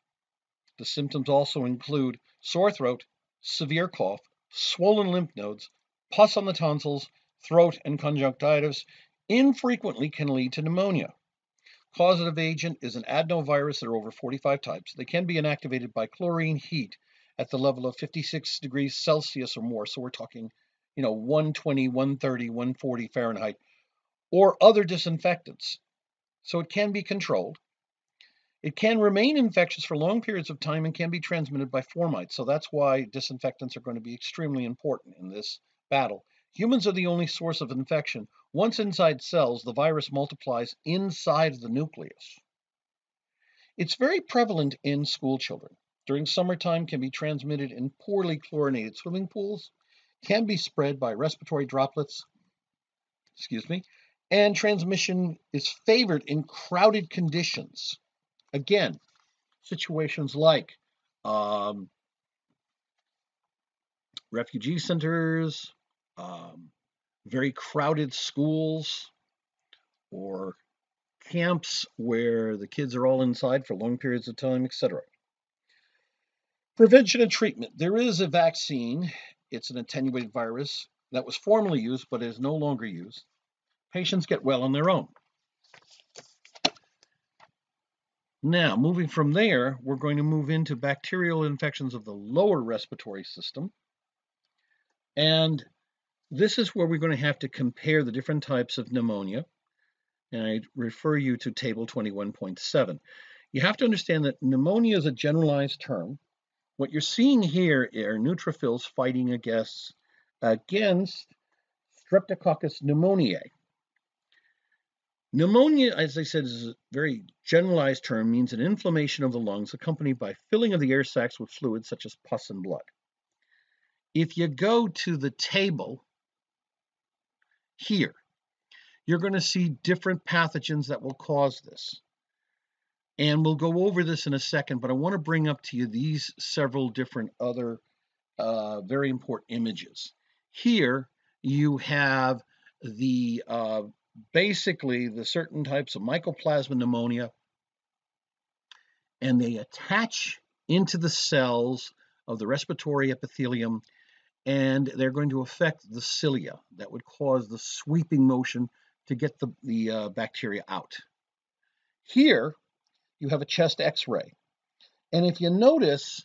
The symptoms also include sore throat, severe cough, swollen lymph nodes, pus on the tonsils, throat, and conjunctivitis infrequently can lead to pneumonia. Causative agent is an adenovirus. There are over 45 types. They can be inactivated by chlorine heat at the level of 56 degrees Celsius or more. So we're talking, you know, 120, 130, 140 Fahrenheit, or other disinfectants. So it can be controlled. It can remain infectious for long periods of time and can be transmitted by formites. So that's why disinfectants are going to be extremely important in this battle. Humans are the only source of infection. Once inside cells, the virus multiplies inside the nucleus. It's very prevalent in school children. During summertime can be transmitted in poorly chlorinated swimming pools, can be spread by respiratory droplets, excuse me, and transmission is favored in crowded conditions. Again, situations like um, refugee centers, um, very crowded schools or camps where the kids are all inside for long periods of time, etc. Prevention and treatment. There is a vaccine. It's an attenuated virus that was formerly used but is no longer used. Patients get well on their own. Now, moving from there, we're going to move into bacterial infections of the lower respiratory system. And this is where we're going to have to compare the different types of pneumonia. And I refer you to table 21.7. You have to understand that pneumonia is a generalized term. What you're seeing here are neutrophils fighting against, against Streptococcus pneumoniae. Pneumonia, as I said, is a very generalized term, means an inflammation of the lungs accompanied by filling of the air sacs with fluids such as pus and blood. If you go to the table here, you're going to see different pathogens that will cause this. And we'll go over this in a second, but I want to bring up to you these several different other uh, very important images. Here you have the uh, basically the certain types of mycoplasma pneumonia, and they attach into the cells of the respiratory epithelium and they're going to affect the cilia that would cause the sweeping motion to get the, the uh, bacteria out. Here, you have a chest x-ray. And if you notice,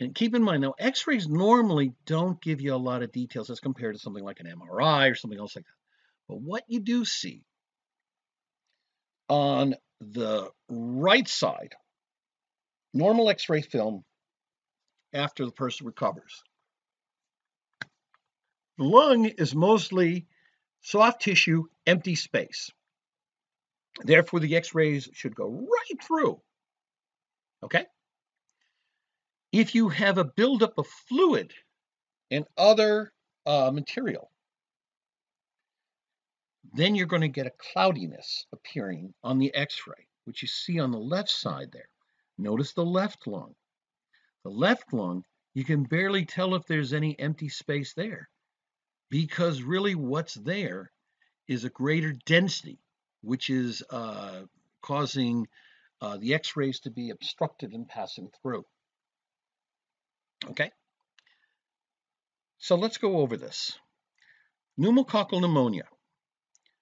and keep in mind now, x-rays normally don't give you a lot of details as compared to something like an MRI or something else like that. But what you do see on the right side, normal x-ray film after the person recovers, the lung is mostly soft tissue, empty space. Therefore, the x-rays should go right through. Okay? If you have a buildup of fluid and other uh, material, then you're going to get a cloudiness appearing on the x-ray. which you see on the left side there. Notice the left lung. The left lung, you can barely tell if there's any empty space there because really what's there is a greater density, which is uh, causing uh, the x-rays to be obstructed in passing through. Okay, so let's go over this. Pneumococcal pneumonia.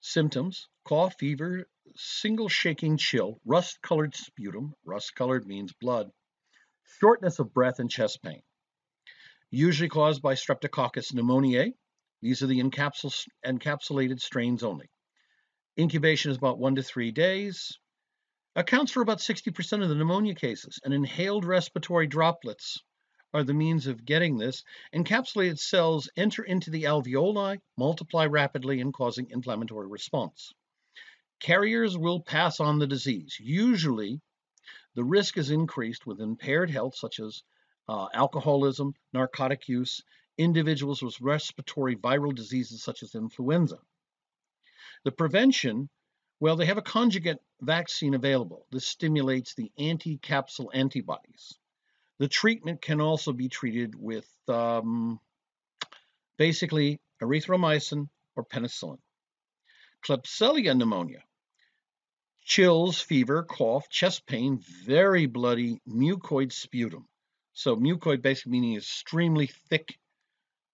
Symptoms, cough, fever, single shaking chill, rust-colored sputum, rust-colored means blood, shortness of breath and chest pain. Usually caused by Streptococcus pneumoniae. These are the encapsulated strains only. Incubation is about one to three days. Accounts for about 60% of the pneumonia cases, and inhaled respiratory droplets are the means of getting this. Encapsulated cells enter into the alveoli, multiply rapidly, and causing inflammatory response. Carriers will pass on the disease. Usually, the risk is increased with impaired health, such as uh, alcoholism, narcotic use, individuals with respiratory viral diseases such as influenza. The prevention, well, they have a conjugate vaccine available. This stimulates the anti-capsule antibodies. The treatment can also be treated with um, basically erythromycin or penicillin. Klebsiella pneumonia, chills, fever, cough, chest pain, very bloody mucoid sputum. So mucoid basically meaning extremely thick,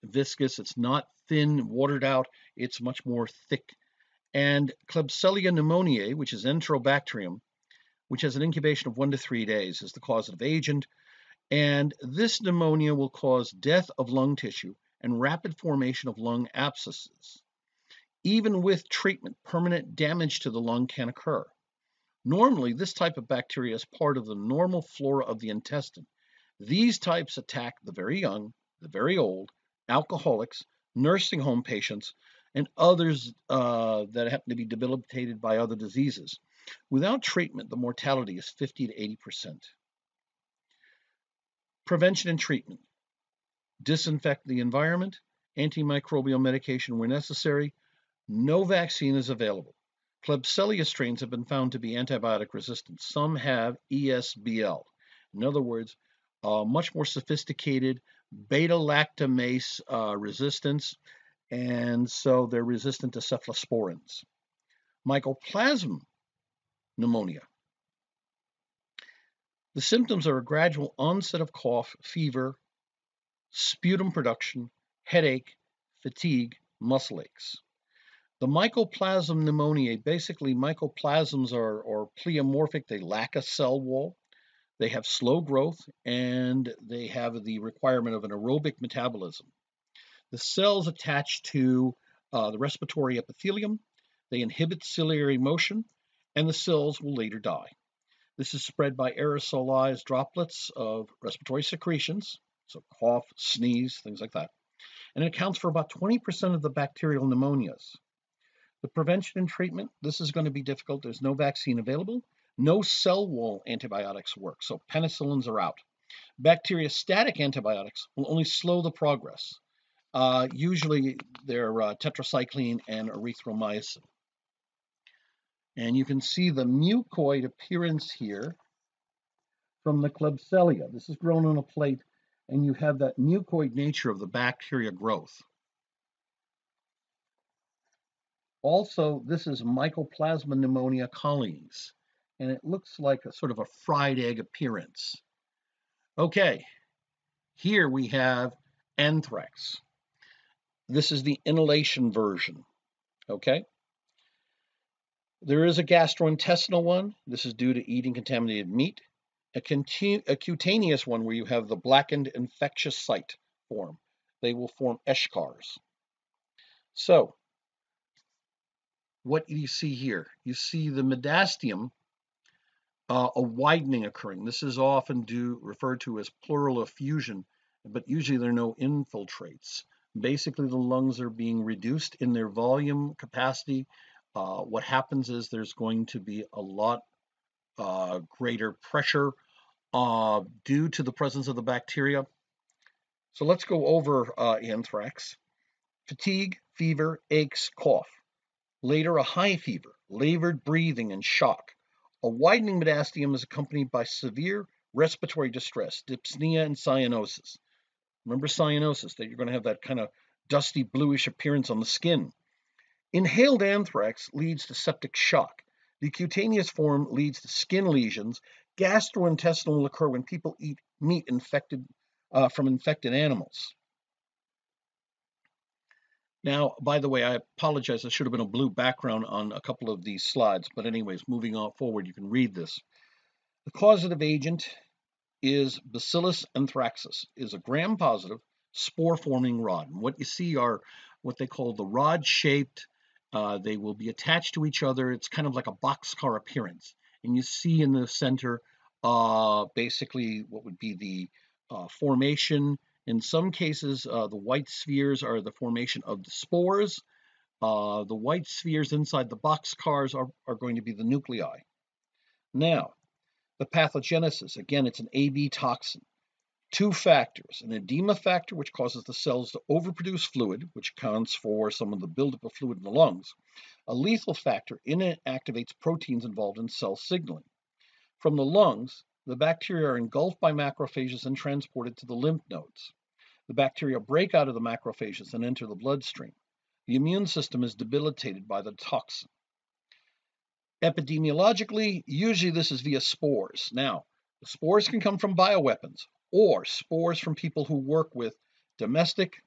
viscous. It's not thin, watered out. It's much more thick. And Klebsiella pneumoniae, which is Enterobacterium, which has an incubation of one to three days, is the causative agent. And this pneumonia will cause death of lung tissue and rapid formation of lung abscesses. Even with treatment, permanent damage to the lung can occur. Normally, this type of bacteria is part of the normal flora of the intestine. These types attack the very young, the very old, alcoholics, nursing home patients, and others uh, that happen to be debilitated by other diseases. Without treatment, the mortality is 50 to 80 percent. Prevention and treatment. Disinfect the environment, antimicrobial medication where necessary. No vaccine is available. Klebsiella strains have been found to be antibiotic resistant. Some have ESBL. In other words, uh, much more sophisticated beta lactamase uh, resistance, and so they're resistant to cephalosporins. Mycoplasma pneumonia. The symptoms are a gradual onset of cough, fever, sputum production, headache, fatigue, muscle aches. The mycoplasma pneumoniae, basically mycoplasms are, are pleomorphic, they lack a cell wall, they have slow growth, and they have the requirement of an aerobic metabolism. The cells attach to uh, the respiratory epithelium, they inhibit ciliary motion, and the cells will later die. This is spread by aerosolized droplets of respiratory secretions, so cough, sneeze, things like that. And it accounts for about 20% of the bacterial pneumonias. The prevention and treatment, this is going to be difficult. There's no vaccine available. No cell wall antibiotics work, so penicillins are out. Bacteriostatic antibiotics will only slow the progress. Uh, usually they're uh, tetracycline and erythromycin. And you can see the mucoid appearance here from the Klebsiella. This is grown on a plate, and you have that mucoid nature of the bacteria growth. Also, this is Mycoplasma pneumonia colonies, and it looks like a sort of a fried egg appearance. Okay, here we have anthrax. This is the inhalation version, okay? There is a gastrointestinal one. This is due to eating contaminated meat. A, a cutaneous one where you have the blackened infectious site form. They will form eschars. So, what do you see here? You see the mediastinum, uh, a widening occurring. This is often due, referred to as pleural effusion, but usually there are no infiltrates. Basically, the lungs are being reduced in their volume capacity uh, what happens is there's going to be a lot uh, greater pressure uh, due to the presence of the bacteria. So let's go over uh, anthrax. Fatigue, fever, aches, cough. Later, a high fever, labored breathing, and shock. A widening mediastinum is accompanied by severe respiratory distress, dyspnea and cyanosis. Remember cyanosis, that you're going to have that kind of dusty bluish appearance on the skin. Inhaled anthrax leads to septic shock. The cutaneous form leads to skin lesions. Gastrointestinal will occur when people eat meat infected uh, from infected animals. Now, by the way, I apologize. There should have been a blue background on a couple of these slides. But anyways, moving on forward, you can read this. The causative agent is Bacillus anthracis, is a gram-positive spore-forming rod. And what you see are what they call the rod-shaped. Uh, they will be attached to each other. It's kind of like a boxcar appearance. And you see in the center uh, basically what would be the uh, formation. In some cases, uh, the white spheres are the formation of the spores. Uh, the white spheres inside the boxcars are, are going to be the nuclei. Now, the pathogenesis, again, it's an AB toxin. Two factors, an edema factor, which causes the cells to overproduce fluid, which accounts for some of the buildup of fluid in the lungs. A lethal factor inactivates proteins involved in cell signaling. From the lungs, the bacteria are engulfed by macrophages and transported to the lymph nodes. The bacteria break out of the macrophages and enter the bloodstream. The immune system is debilitated by the toxin. Epidemiologically, usually this is via spores. Now, the spores can come from bioweapons or spores from people who work with domestic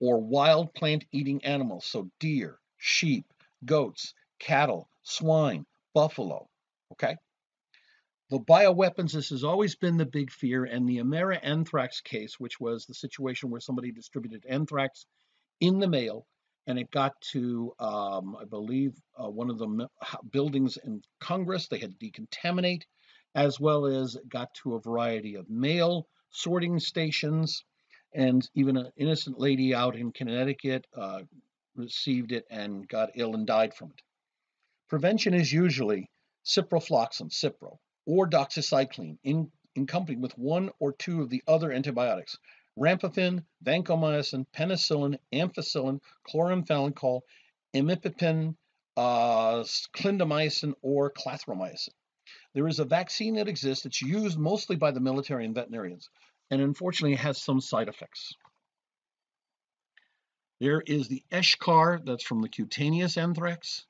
or wild plant eating animals, so deer, sheep, goats, cattle, swine, buffalo. Okay? The bioweapons, this has always been the big fear, and the Amerithrax case, which was the situation where somebody distributed anthrax in the mail and it got to, um, I believe, uh, one of the buildings in Congress. They had to decontaminate, as well as got to a variety of mail sorting stations, and even an innocent lady out in Connecticut uh, received it and got ill and died from it. Prevention is usually ciprofloxacin, Cipro, or doxycycline in, in company with one or two of the other antibiotics, Rifampin, vancomycin, penicillin, ampicillin, chloramphenicol, imipenem, uh, clindamycin, or clarithromycin. There is a vaccine that exists that's used mostly by the military and veterinarians, and unfortunately it has some side effects. There is the eschar, that's from the cutaneous anthrax.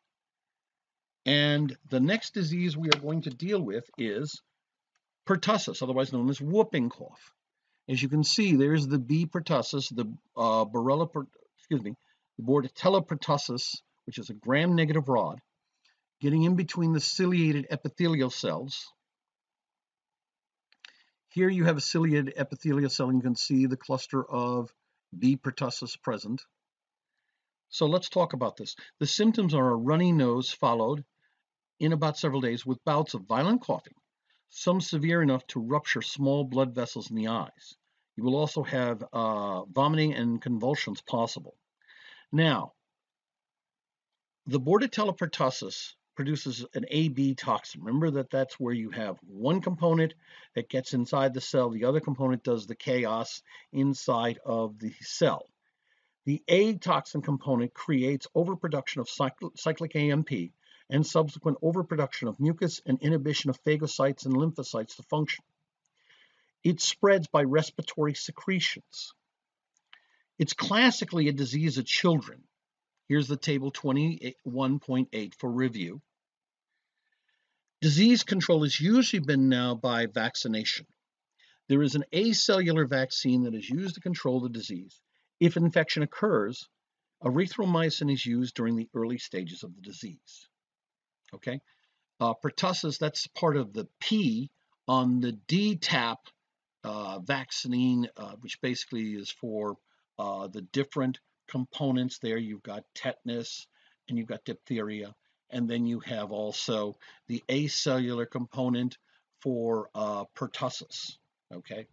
And the next disease we are going to deal with is pertussis, otherwise known as whooping cough. As you can see, there's the B pertussis, the uh, excuse me, the Bordetella pertussis, which is a gram-negative rod, getting in between the ciliated epithelial cells. Here you have a ciliated epithelial cell, and you can see the cluster of B pertussis present. So let's talk about this. The symptoms are a runny nose followed in about several days with bouts of violent coughing, some severe enough to rupture small blood vessels in the eyes. You will also have uh, vomiting and convulsions possible. Now, the Bordetella pertussis produces an AB toxin. Remember that that's where you have one component that gets inside the cell, the other component does the chaos inside of the cell. The A toxin component creates overproduction of cyclic AMP and subsequent overproduction of mucus and inhibition of phagocytes and lymphocytes to function. It spreads by respiratory secretions. It's classically a disease of children. Here's the table 21.8 for review. Disease control has usually been now by vaccination. There is an acellular vaccine that is used to control the disease. If infection occurs, erythromycin is used during the early stages of the disease. Okay, uh, pertussis, that's part of the P on the DTaP uh, vaccine, uh, which basically is for uh, the different components there. You've got tetanus and you've got diphtheria, and then you have also the acellular component for uh, pertussis. Okay,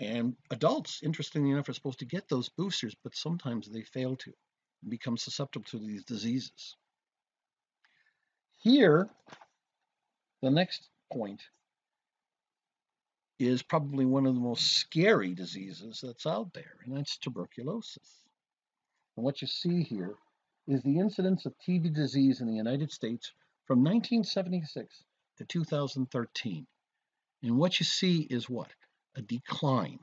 and adults, interestingly enough, are supposed to get those boosters, but sometimes they fail to become susceptible to these diseases. Here, the next point is probably one of the most scary diseases that's out there, and that's tuberculosis. And what you see here is the incidence of TB disease in the United States from 1976 to 2013. And what you see is what? A decline.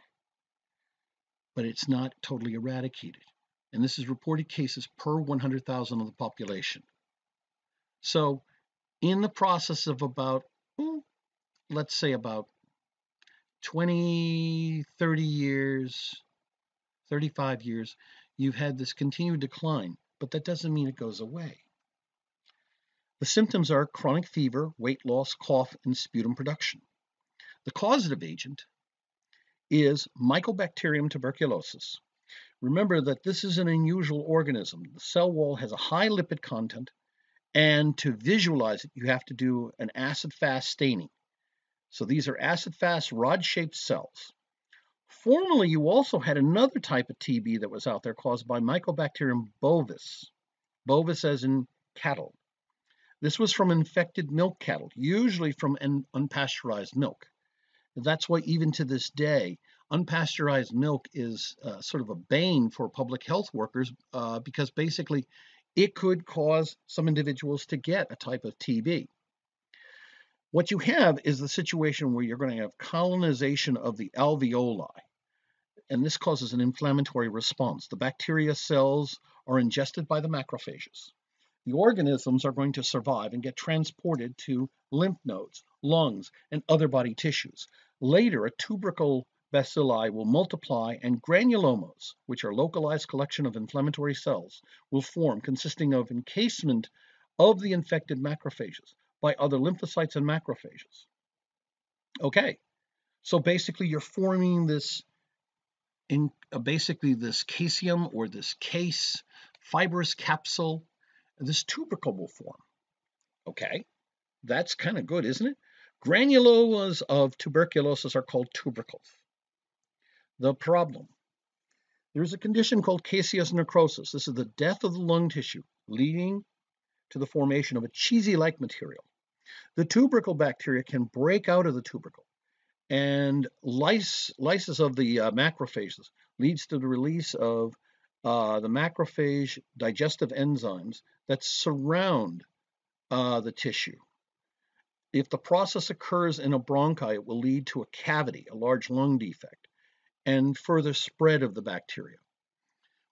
But it's not totally eradicated. And this is reported cases per 100,000 of the population. So in the process of about, hmm, let's say about 20, 30 years, 35 years, you've had this continued decline, but that doesn't mean it goes away. The symptoms are chronic fever, weight loss, cough, and sputum production. The causative agent is Mycobacterium tuberculosis. Remember that this is an unusual organism. The cell wall has a high lipid content, and to visualize it, you have to do an acid-fast staining. So these are acid-fast rod-shaped cells. Formerly, you also had another type of TB that was out there caused by Mycobacterium bovis, bovis as in cattle. This was from infected milk cattle, usually from unpasteurized milk. That's why even to this day, unpasteurized milk is uh, sort of a bane for public health workers uh, because basically it could cause some individuals to get a type of TB. What you have is the situation where you're going to have colonization of the alveoli, and this causes an inflammatory response. The bacteria cells are ingested by the macrophages the organisms are going to survive and get transported to lymph nodes, lungs, and other body tissues. Later, a tubercle bacilli will multiply and granulomas, which are localized collection of inflammatory cells, will form consisting of encasement of the infected macrophages by other lymphocytes and macrophages. Okay, so basically you're forming this in uh, basically this caseum or this case fibrous capsule this tubercle will form. Okay, that's kind of good, isn't it? Granulomas of tuberculosis are called tubercles. The problem, there's a condition called caseous necrosis. This is the death of the lung tissue, leading to the formation of a cheesy-like material. The tubercle bacteria can break out of the tubercle, and lysis, lysis of the uh, macrophages leads to the release of uh, the macrophage digestive enzymes that surround uh, the tissue. If the process occurs in a bronchi, it will lead to a cavity, a large lung defect, and further spread of the bacteria.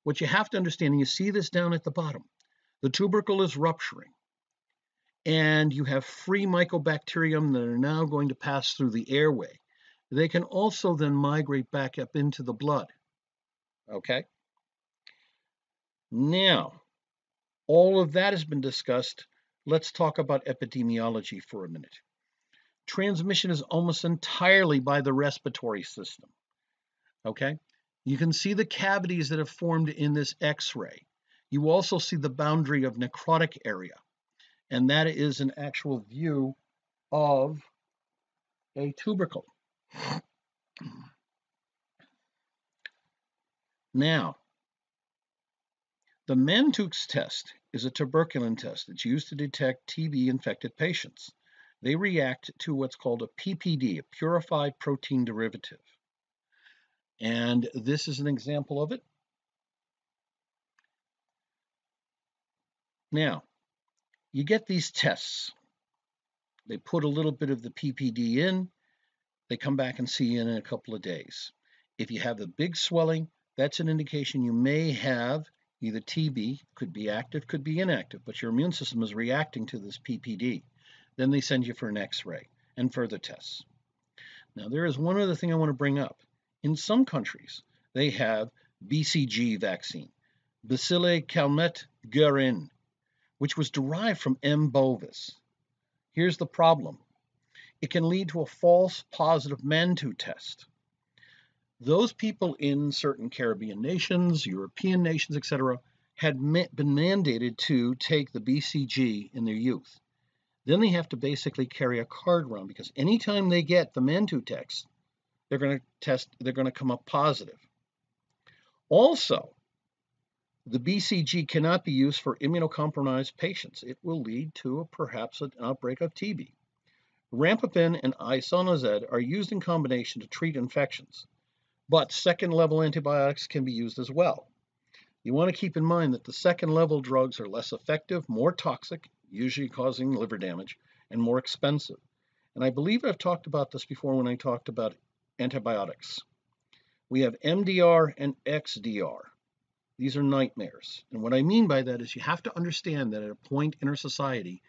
What you have to understand, and you see this down at the bottom, the tubercle is rupturing, and you have free mycobacterium that are now going to pass through the airway. They can also then migrate back up into the blood. Okay? Now, all of that has been discussed. Let's talk about epidemiology for a minute. Transmission is almost entirely by the respiratory system. Okay? You can see the cavities that have formed in this X-ray. You also see the boundary of necrotic area. And that is an actual view of a tubercle. Now, the Mantoux test is a tuberculin test that's used to detect TB infected patients. They react to what's called a PPD, a purified protein derivative. And this is an example of it. Now, you get these tests. They put a little bit of the PPD in. They come back and see you in a couple of days. If you have a big swelling, that's an indication you may have Either TB could be active, could be inactive, but your immune system is reacting to this PPD. Then they send you for an X-ray and further tests. Now there is one other thing I want to bring up. In some countries, they have BCG vaccine, Bacilli calmette guerin, which was derived from M. bovis. Here's the problem. It can lead to a false positive Mantoux test those people in certain Caribbean nations, European nations, etc., had been mandated to take the BCG in their youth. Then they have to basically carry a card around because anytime they get the Mantoux test, they're going to test, they're going to come up positive. Also, the BCG cannot be used for immunocompromised patients. It will lead to a, perhaps an outbreak of TB. Rifampin and isoniazid are used in combination to treat infections. But second level antibiotics can be used as well. You want to keep in mind that the second level drugs are less effective, more toxic, usually causing liver damage, and more expensive. And I believe I've talked about this before when I talked about antibiotics. We have MDR and XDR. These are nightmares. And what I mean by that is you have to understand that at a point in our society,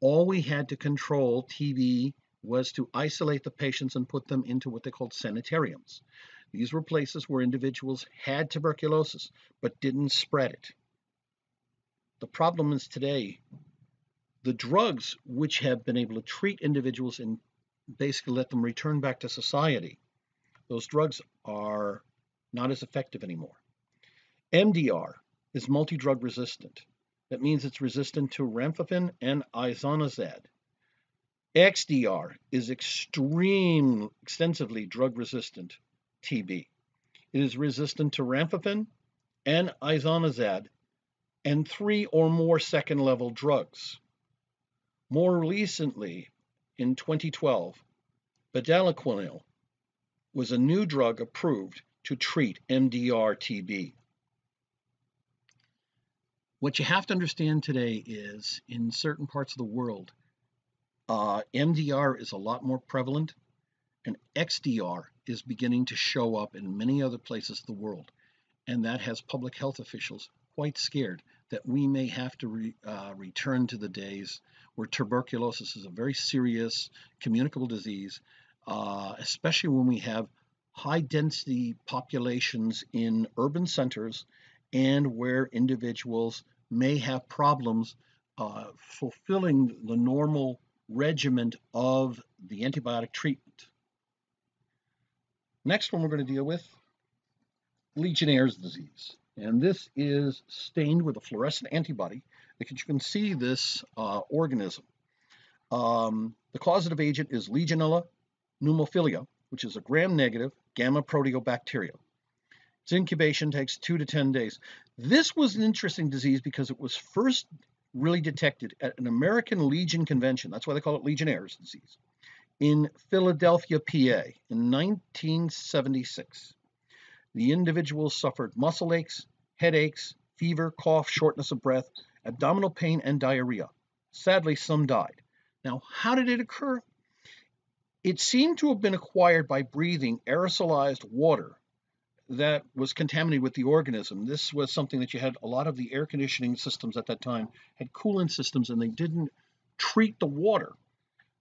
all we had to control TB was to isolate the patients and put them into what they called sanitariums. These were places where individuals had tuberculosis but didn't spread it. The problem is today, the drugs which have been able to treat individuals and basically let them return back to society, those drugs are not as effective anymore. MDR is multi-drug resistant. That means it's resistant to rifampin and isoniazid. XDR is extreme, extensively drug resistant TB. It is resistant to rifampin and isoniazid and three or more second level drugs. More recently, in 2012, bedaquiline was a new drug approved to treat MDR TB. What you have to understand today is in certain parts of the world, uh, MDR is a lot more prevalent and XDR is beginning to show up in many other places of the world. And that has public health officials quite scared that we may have to re, uh, return to the days where tuberculosis is a very serious communicable disease, uh, especially when we have high density populations in urban centers and where individuals may have problems uh, fulfilling the normal regimen of the antibiotic treatment. Next one we're going to deal with, Legionnaire's disease. And this is stained with a fluorescent antibody you can see this uh, organism. Um, the causative agent is Legionella pneumophila, which is a gram-negative gamma proteobacterium. Its incubation takes two to 10 days. This was an interesting disease because it was first really detected at an American Legion convention. That's why they call it Legionnaire's disease in Philadelphia, PA in 1976. The individuals suffered muscle aches, headaches, fever, cough, shortness of breath, abdominal pain, and diarrhea. Sadly, some died. Now, how did it occur? It seemed to have been acquired by breathing aerosolized water that was contaminated with the organism. This was something that you had a lot of the air conditioning systems at that time had coolant systems and they didn't treat the water.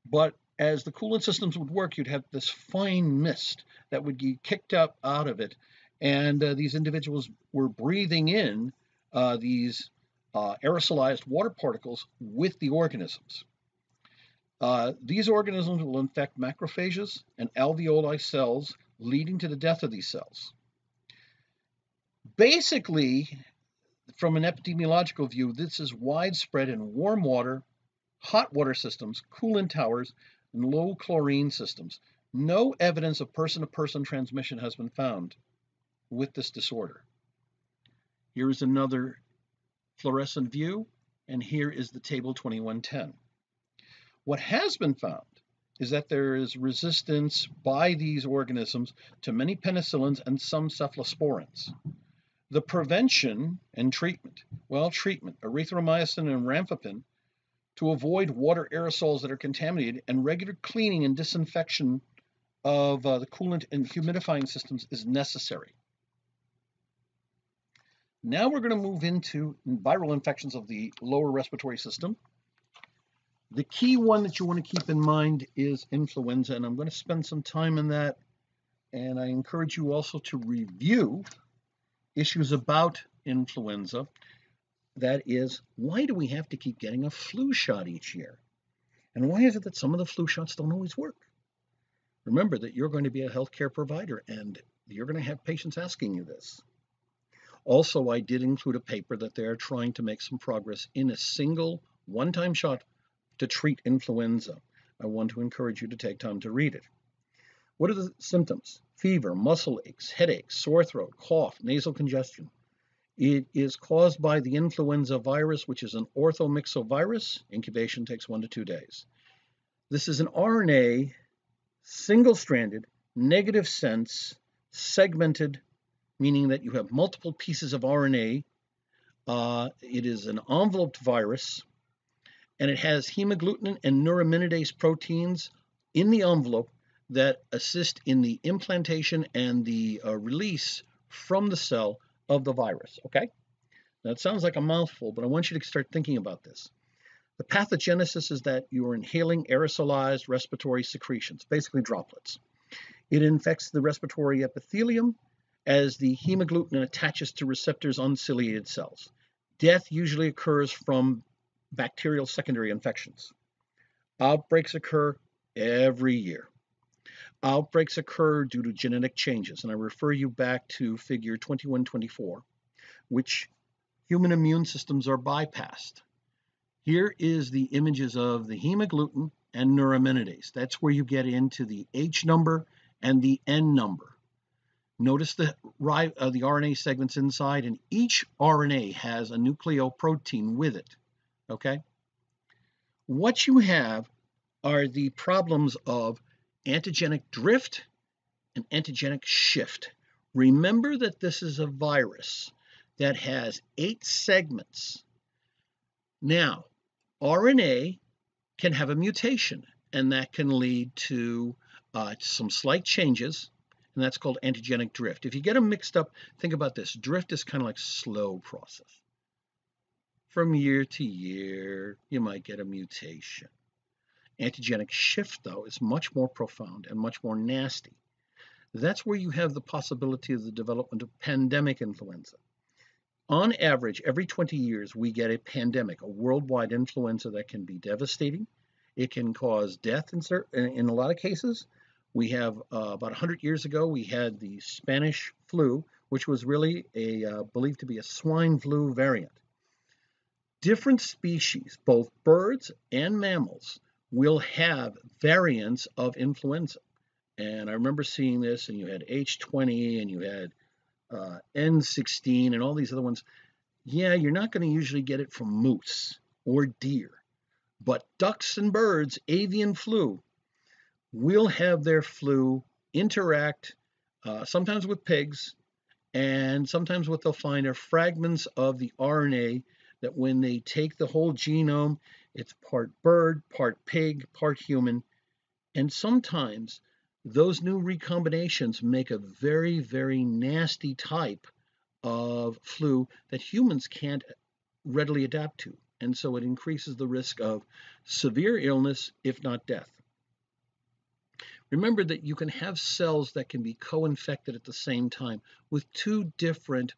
But as the coolant systems would work, you'd have this fine mist that would get kicked up out of it. And uh, these individuals were breathing in uh, these uh, aerosolized water particles with the organisms. Uh, these organisms will infect macrophages and alveoli cells, leading to the death of these cells. Basically, from an epidemiological view, this is widespread in warm water, hot water systems, coolant towers, and low chlorine systems. No evidence of person to person transmission has been found with this disorder. Here is another fluorescent view, and here is the table 2110. What has been found is that there is resistance by these organisms to many penicillins and some cephalosporins. The prevention and treatment, well, treatment, erythromycin and rifampin to avoid water aerosols that are contaminated, and regular cleaning and disinfection of uh, the coolant and humidifying systems is necessary. Now we're going to move into viral infections of the lower respiratory system. The key one that you want to keep in mind is influenza, and I'm going to spend some time in that. And I encourage you also to review issues about influenza that is, why do we have to keep getting a flu shot each year? And why is it that some of the flu shots don't always work? Remember that you're going to be a healthcare provider and you're going to have patients asking you this. Also, I did include a paper that they're trying to make some progress in a single one time shot to treat influenza. I want to encourage you to take time to read it. What are the symptoms? Fever, muscle aches, headaches, sore throat, cough, nasal congestion. It is caused by the influenza virus, which is an orthomyxovirus. Incubation takes one to two days. This is an RNA, single stranded, negative sense, segmented, meaning that you have multiple pieces of RNA. Uh, it is an enveloped virus, and it has hemagglutinin and neuraminidase proteins in the envelope that assist in the implantation and the uh, release from the cell of the virus, okay? Now, it sounds like a mouthful, but I want you to start thinking about this. The pathogenesis is that you are inhaling aerosolized respiratory secretions, basically droplets. It infects the respiratory epithelium as the hemagglutinin attaches to receptors on ciliated cells. Death usually occurs from bacterial secondary infections. Outbreaks occur every year. Outbreaks occur due to genetic changes, and I refer you back to figure 2124, which human immune systems are bypassed. Here is the images of the hemagglutinin and neuraminidase. That's where you get into the H number and the N number. Notice the, uh, the RNA segments inside, and each RNA has a nucleoprotein with it. Okay? What you have are the problems of antigenic drift and antigenic shift. Remember that this is a virus that has eight segments. Now, RNA can have a mutation, and that can lead to uh, some slight changes, and that's called antigenic drift. If you get them mixed up, think about this. Drift is kind of like slow process. From year to year, you might get a mutation. Antigenic shift, though, is much more profound and much more nasty. That's where you have the possibility of the development of pandemic influenza. On average, every 20 years, we get a pandemic, a worldwide influenza that can be devastating. It can cause death in, certain, in a lot of cases. We have uh, about 100 years ago, we had the Spanish flu, which was really a uh, believed to be a swine flu variant. Different species, both birds and mammals, will have variants of influenza. And I remember seeing this, and you had H20 and you had uh, N16 and all these other ones. Yeah, you're not going to usually get it from moose or deer, but ducks and birds, avian flu, will have their flu interact uh, sometimes with pigs, and sometimes what they'll find are fragments of the RNA that when they take the whole genome it's part bird, part pig, part human. And sometimes those new recombinations make a very, very nasty type of flu that humans can't readily adapt to. And so it increases the risk of severe illness, if not death. Remember that you can have cells that can be co-infected at the same time with two different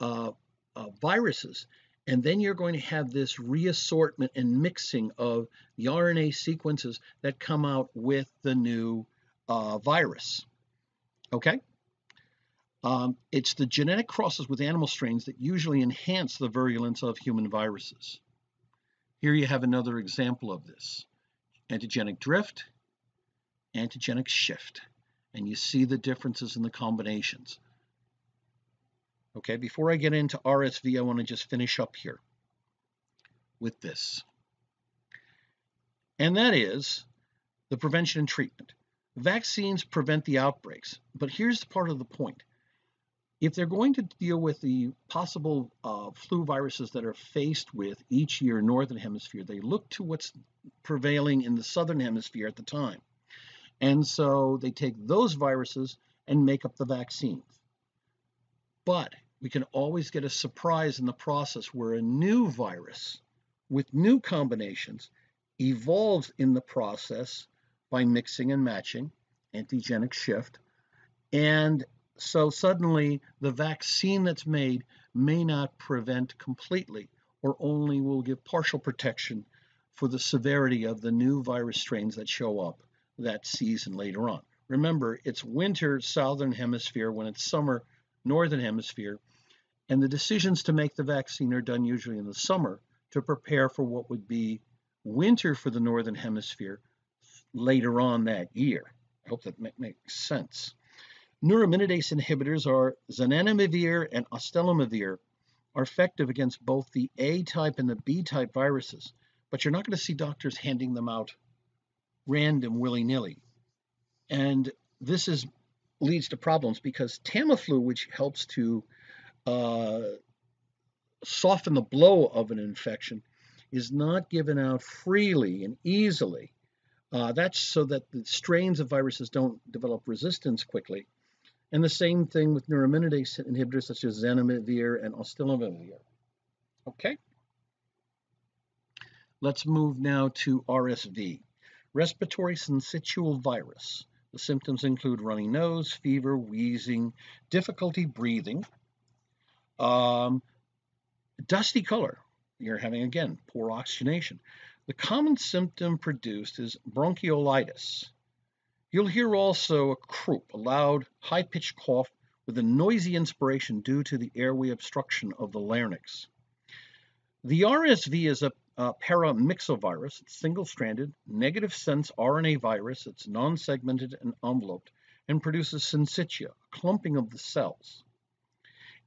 uh, uh, viruses. And then you're going to have this reassortment and mixing of the RNA sequences that come out with the new uh, virus. Okay? Um, it's the genetic crosses with animal strains that usually enhance the virulence of human viruses. Here you have another example of this. Antigenic drift, antigenic shift. And you see the differences in the combinations. Okay, before I get into RSV, I want to just finish up here with this. And that is the prevention and treatment. Vaccines prevent the outbreaks, but here's part of the point. If they're going to deal with the possible uh, flu viruses that are faced with each year in Northern Hemisphere, they look to what's prevailing in the Southern Hemisphere at the time. And so they take those viruses and make up the vaccines. But we can always get a surprise in the process where a new virus with new combinations evolves in the process by mixing and matching, antigenic shift. And so suddenly the vaccine that's made may not prevent completely or only will give partial protection for the severity of the new virus strains that show up that season later on. Remember, it's winter southern hemisphere when it's summer northern hemisphere, and the decisions to make the vaccine are done usually in the summer to prepare for what would be winter for the northern hemisphere later on that year. I hope that makes sense. Neuraminidase inhibitors are zanamivir and oseltamivir are effective against both the A type and the B type viruses, but you're not going to see doctors handing them out random willy-nilly. And this is leads to problems because Tamiflu, which helps to uh, soften the blow of an infection, is not given out freely and easily Uh, that's so that the strains of viruses don't develop resistance quickly. And the same thing with neuraminidase inhibitors such as zanamivir and oseltamivir. Okay. Let's move now to RSV, respiratory syncytial virus. The symptoms include runny nose, fever, wheezing, difficulty breathing, um, dusty color. You're having, again, poor oxygenation. The common symptom produced is bronchiolitis. You'll hear also a croup, a loud, high-pitched cough with a noisy inspiration due to the airway obstruction of the larynx. The RSV is a, a paramyxovirus. It's single-stranded, negative sense RNA virus. It's non-segmented and enveloped and produces syncytia, a clumping of the cells.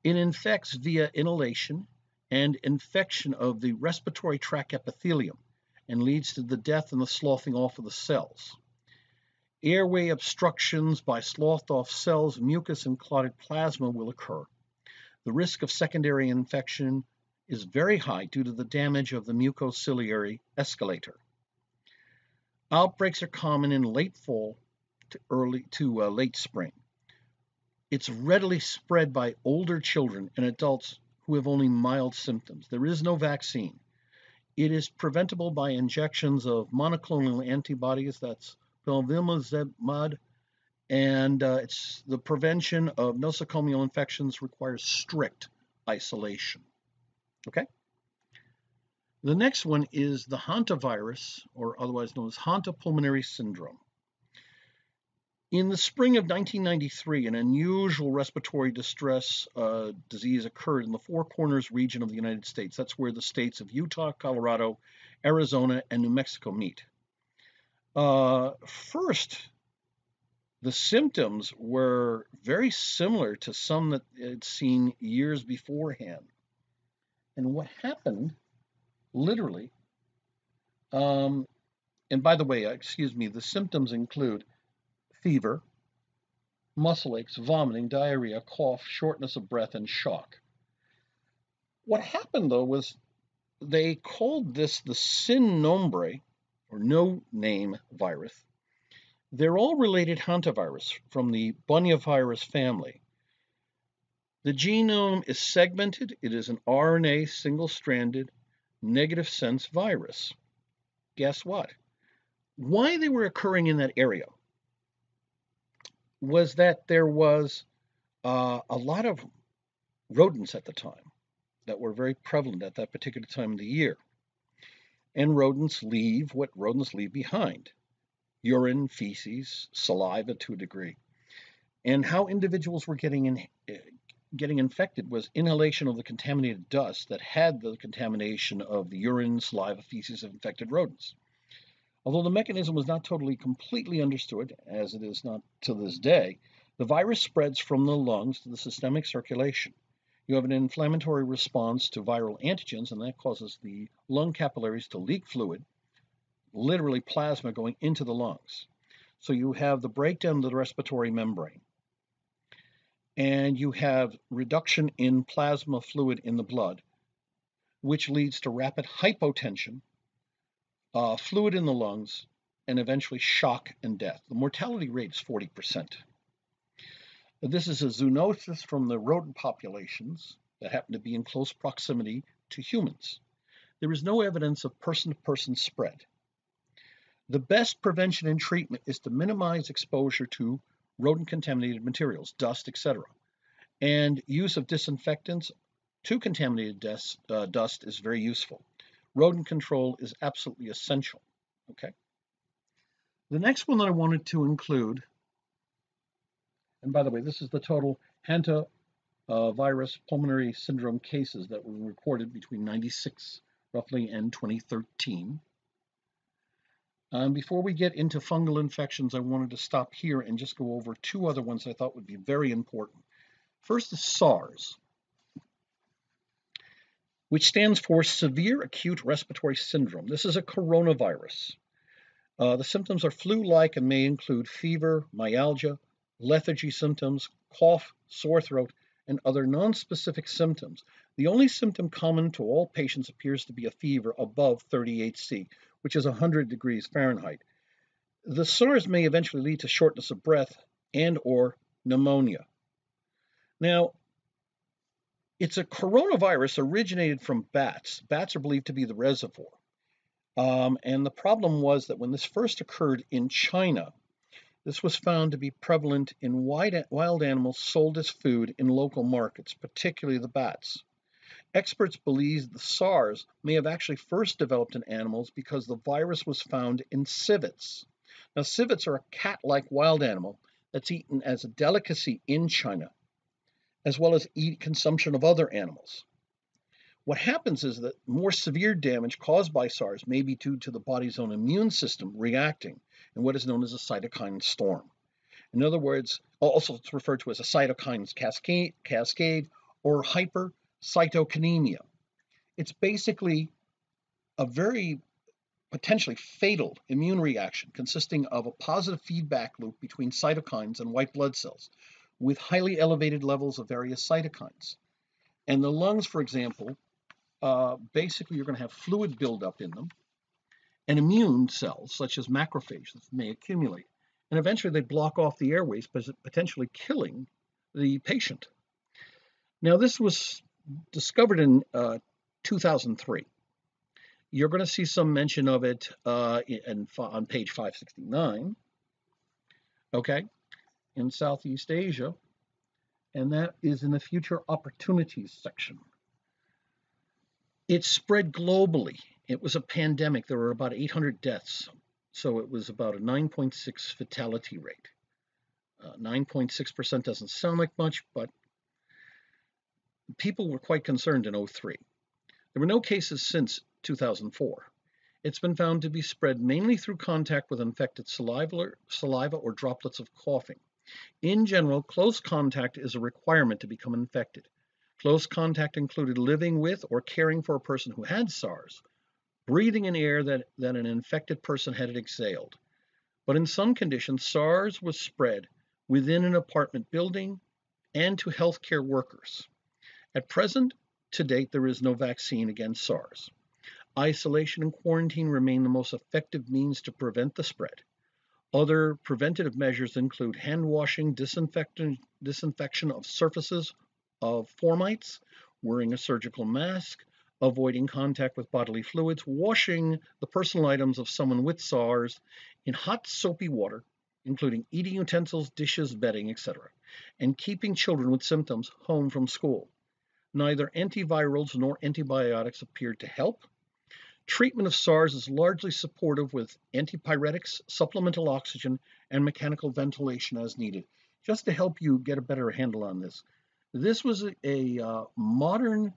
It infects via inhalation and infection of the respiratory tract epithelium and leads to the death and the sloughing off of the cells. Airway obstructions by sloughed off cells, mucus, and clotted plasma will occur. The risk of secondary infection is very high due to the damage of the mucociliary escalator. Outbreaks are common in late fall to early to uh, late spring. It's readily spread by older children and adults who have only mild symptoms. There is no vaccine. It is preventable by injections of monoclonal antibodies, that's palivizumab, and uh, it's the prevention of nosocomial infections requires strict isolation. Okay. The next one is the hantavirus, or otherwise known as hantapulmonary syndrome. In the spring of 1993, an unusual respiratory distress uh, disease occurred in the Four Corners region of the United States. That's where the states of Utah, Colorado, Arizona, and New Mexico meet. Uh, first, the symptoms were very similar to some that had seen years beforehand. And what happened, literally, um, and by the way, excuse me, the symptoms include fever, muscle aches, vomiting, diarrhea, cough, shortness of breath, and shock. What happened though was they called this the sin nombre or no name virus. They're all related hantavirus from the bunyavirus family. The genome is segmented. It is an RNA single-stranded negative sense virus. Guess what? Why they were occurring in that area was that there was uh, a lot of rodents at the time that were very prevalent at that particular time of the year and rodents leave what rodents leave behind urine, feces, saliva to a degree. And how individuals were getting in, getting infected was inhalation of the contaminated dust that had the contamination of the urine, saliva, feces of infected rodents. Although the mechanism was not totally completely understood, as it is not to this day, the virus spreads from the lungs to the systemic circulation. You have an inflammatory response to viral antigens, and that causes the lung capillaries to leak fluid, literally plasma going into the lungs. So you have the breakdown of the respiratory membrane. And you have reduction in plasma fluid in the blood, which leads to rapid hypotension, uh, fluid in the lungs, and eventually shock and death. The mortality rate is 40%. This is a zoonosis from the rodent populations that happen to be in close proximity to humans. There is no evidence of person-to-person -person spread. The best prevention and treatment is to minimize exposure to rodent-contaminated materials, dust, etc. And use of disinfectants to contaminated dust, uh, dust is very useful. Rodent control is absolutely essential. Okay. The next one that I wanted to include and by the way, this is the total hantavirus uh, pulmonary syndrome cases that were recorded between 96 roughly and 2013. Um, before we get into fungal infections, I wanted to stop here and just go over two other ones I thought would be very important. First is SARS, which stands for Severe Acute Respiratory Syndrome. This is a coronavirus. Uh, the symptoms are flu-like and may include fever, myalgia, lethargy symptoms, cough, sore throat, and other nonspecific symptoms. The only symptom common to all patients appears to be a fever above 38C, which is 100 degrees Fahrenheit. The SARS may eventually lead to shortness of breath and or pneumonia. Now, it's a coronavirus originated from bats. Bats are believed to be the reservoir. Um, and the problem was that when this first occurred in China, this was found to be prevalent in wild animals sold as food in local markets, particularly the bats. Experts believe the SARS may have actually first developed in animals because the virus was found in civets. Now, civets are a cat-like wild animal that's eaten as a delicacy in China, as well as eat consumption of other animals. What happens is that more severe damage caused by SARS may be due to the body's own immune system reacting in what is known as a cytokine storm. In other words, also it's referred to as a cytokine cascade, cascade or hypercytokinemia. It's basically a very potentially fatal immune reaction consisting of a positive feedback loop between cytokines and white blood cells with highly elevated levels of various cytokines. And the lungs, for example, uh, basically you're going to have fluid buildup in them, and immune cells, such as macrophages, may accumulate. And eventually they block off the airways, potentially killing the patient. Now, this was discovered in uh, 2003. You're going to see some mention of it uh, in, on page 569, okay, in Southeast Asia, and that is in the future opportunities section. It spread globally. It was a pandemic. There were about 800 deaths. So it was about a 9.6 fatality rate. 9.6% uh, doesn't sound like much, but people were quite concerned in 03. There were no cases since 2004. It's been found to be spread mainly through contact with infected saliva, or droplets of coughing. In general, close contact is a requirement to become infected. Close contact included living with or caring for a person who had SARS, breathing in air that, that an infected person had exhaled. But in some conditions, SARS was spread within an apartment building and to healthcare workers. At present, to date, there is no vaccine against SARS. Isolation and quarantine remain the most effective means to prevent the spread. Other preventative measures include hand washing, disinfection of surfaces of fomites, wearing a surgical mask, avoiding contact with bodily fluids, washing the personal items of someone with SARS in hot soapy water, including eating utensils, dishes, bedding, etc., and keeping children with symptoms home from school. Neither antivirals nor antibiotics appeared to help. Treatment of SARS is largely supportive with antipyretics, supplemental oxygen, and mechanical ventilation as needed. Just to help you get a better handle on this, this was a, a uh, modern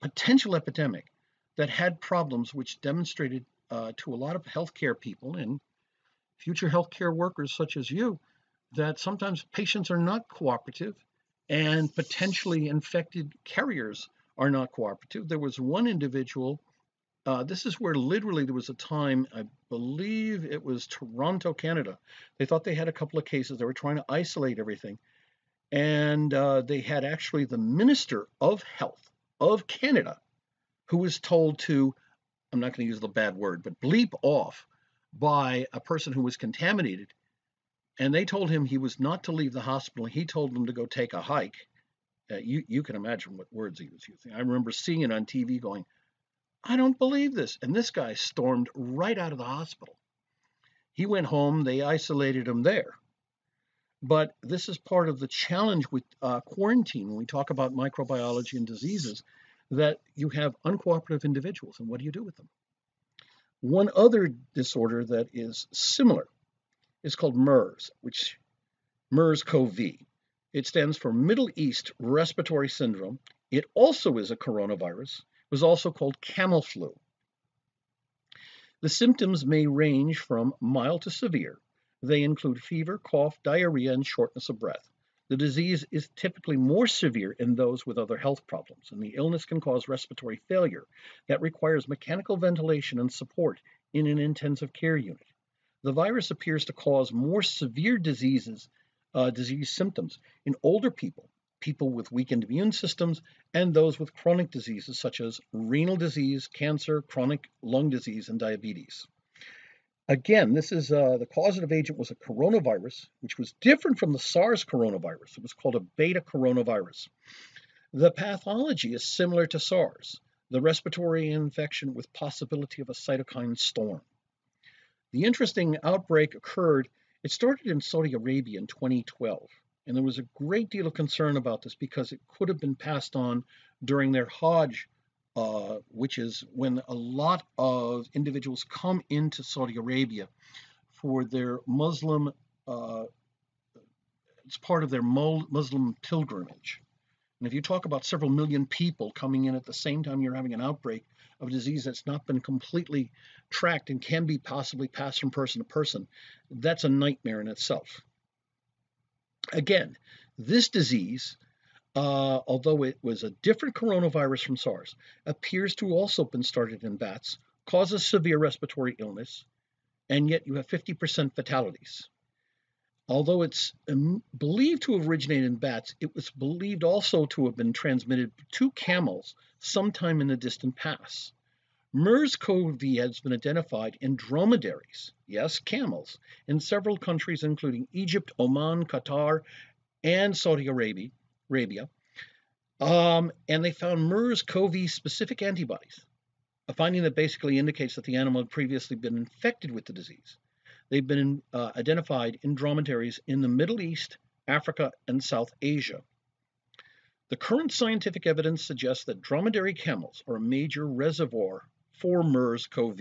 potential epidemic that had problems which demonstrated uh, to a lot of healthcare people and future healthcare workers such as you that sometimes patients are not cooperative and potentially infected carriers are not cooperative. There was one individual, uh, this is where literally there was a time, I believe it was Toronto, Canada. They thought they had a couple of cases. They were trying to isolate everything and uh, they had actually the Minister of Health of Canada who was told to, I'm not going to use the bad word, but bleep off by a person who was contaminated. And they told him he was not to leave the hospital. He told them to go take a hike. Uh, you, you can imagine what words he was using. I remember seeing it on TV going, I don't believe this. And this guy stormed right out of the hospital. He went home, they isolated him there. But this is part of the challenge with uh, quarantine when we talk about microbiology and diseases that you have uncooperative individuals and what do you do with them? One other disorder that is similar is called MERS, which MERS-CoV. It stands for Middle East Respiratory Syndrome. It also is a coronavirus. It was also called camel flu. The symptoms may range from mild to severe, they include fever, cough, diarrhea, and shortness of breath. The disease is typically more severe in those with other health problems, and the illness can cause respiratory failure that requires mechanical ventilation and support in an intensive care unit. The virus appears to cause more severe diseases, uh, disease symptoms in older people, people with weakened immune systems, and those with chronic diseases such as renal disease, cancer, chronic lung disease, and diabetes. Again, this is uh, the causative agent was a coronavirus, which was different from the SARS coronavirus. It was called a beta coronavirus. The pathology is similar to SARS, the respiratory infection with possibility of a cytokine storm. The interesting outbreak occurred, it started in Saudi Arabia in 2012, and there was a great deal of concern about this because it could have been passed on during their Hajj uh, which is when a lot of individuals come into Saudi Arabia for their Muslim, uh, it's part of their Muslim pilgrimage. And if you talk about several million people coming in at the same time you're having an outbreak of a disease that's not been completely tracked and can be possibly passed from person to person, that's a nightmare in itself. Again, this disease uh, although it was a different coronavirus from SARS, appears to also have been started in bats, causes severe respiratory illness, and yet you have 50% fatalities. Although it's um, believed to have originated in bats, it was believed also to have been transmitted to camels sometime in the distant past. MERS-CoV has been identified in dromedaries, yes, camels, in several countries including Egypt, Oman, Qatar, and Saudi Arabia, Arabia. Um, and they found MERS-CoV specific antibodies, a finding that basically indicates that the animal had previously been infected with the disease. They've been uh, identified in dromedaries in the Middle East, Africa, and South Asia. The current scientific evidence suggests that dromedary camels are a major reservoir for MERS-CoV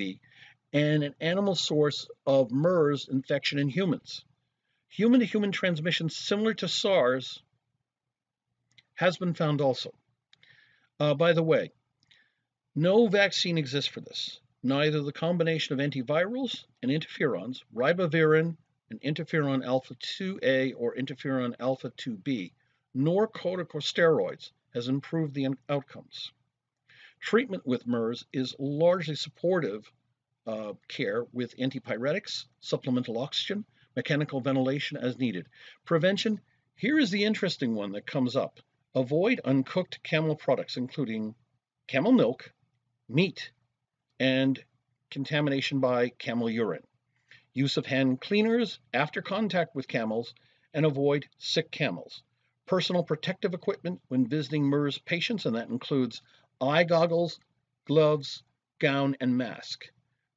and an animal source of MERS infection in humans. Human to human transmission similar to SARS has been found also. Uh, by the way, no vaccine exists for this. Neither the combination of antivirals and interferons, ribavirin and interferon alpha 2A or interferon alpha 2B, nor corticosteroids has improved the outcomes. Treatment with MERS is largely supportive uh, care with antipyretics, supplemental oxygen, mechanical ventilation as needed. Prevention, here is the interesting one that comes up. Avoid uncooked camel products, including camel milk, meat, and contamination by camel urine. Use of hand cleaners after contact with camels, and avoid sick camels. Personal protective equipment when visiting MERS patients, and that includes eye goggles, gloves, gown, and mask.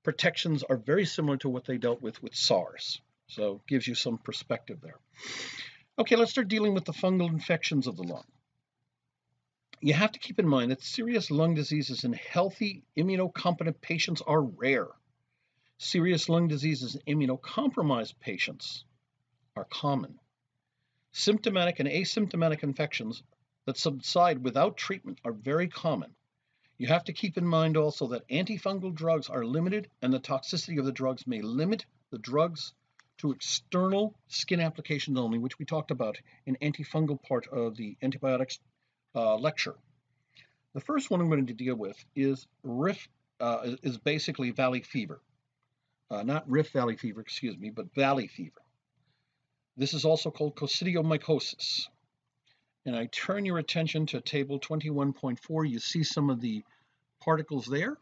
Protections are very similar to what they dealt with with SARS, so gives you some perspective there. Okay, let's start dealing with the fungal infections of the lung you have to keep in mind that serious lung diseases in healthy immunocompetent patients are rare. Serious lung diseases in immunocompromised patients are common. Symptomatic and asymptomatic infections that subside without treatment are very common. You have to keep in mind also that antifungal drugs are limited and the toxicity of the drugs may limit the drugs to external skin applications only, which we talked about in antifungal part of the antibiotics uh, lecture. The first one I'm going to deal with is Rift, uh, is basically valley fever. Uh, not Rift Valley fever, excuse me, but valley fever. This is also called coccidiomycosis. And I turn your attention to table 21.4. You see some of the particles there.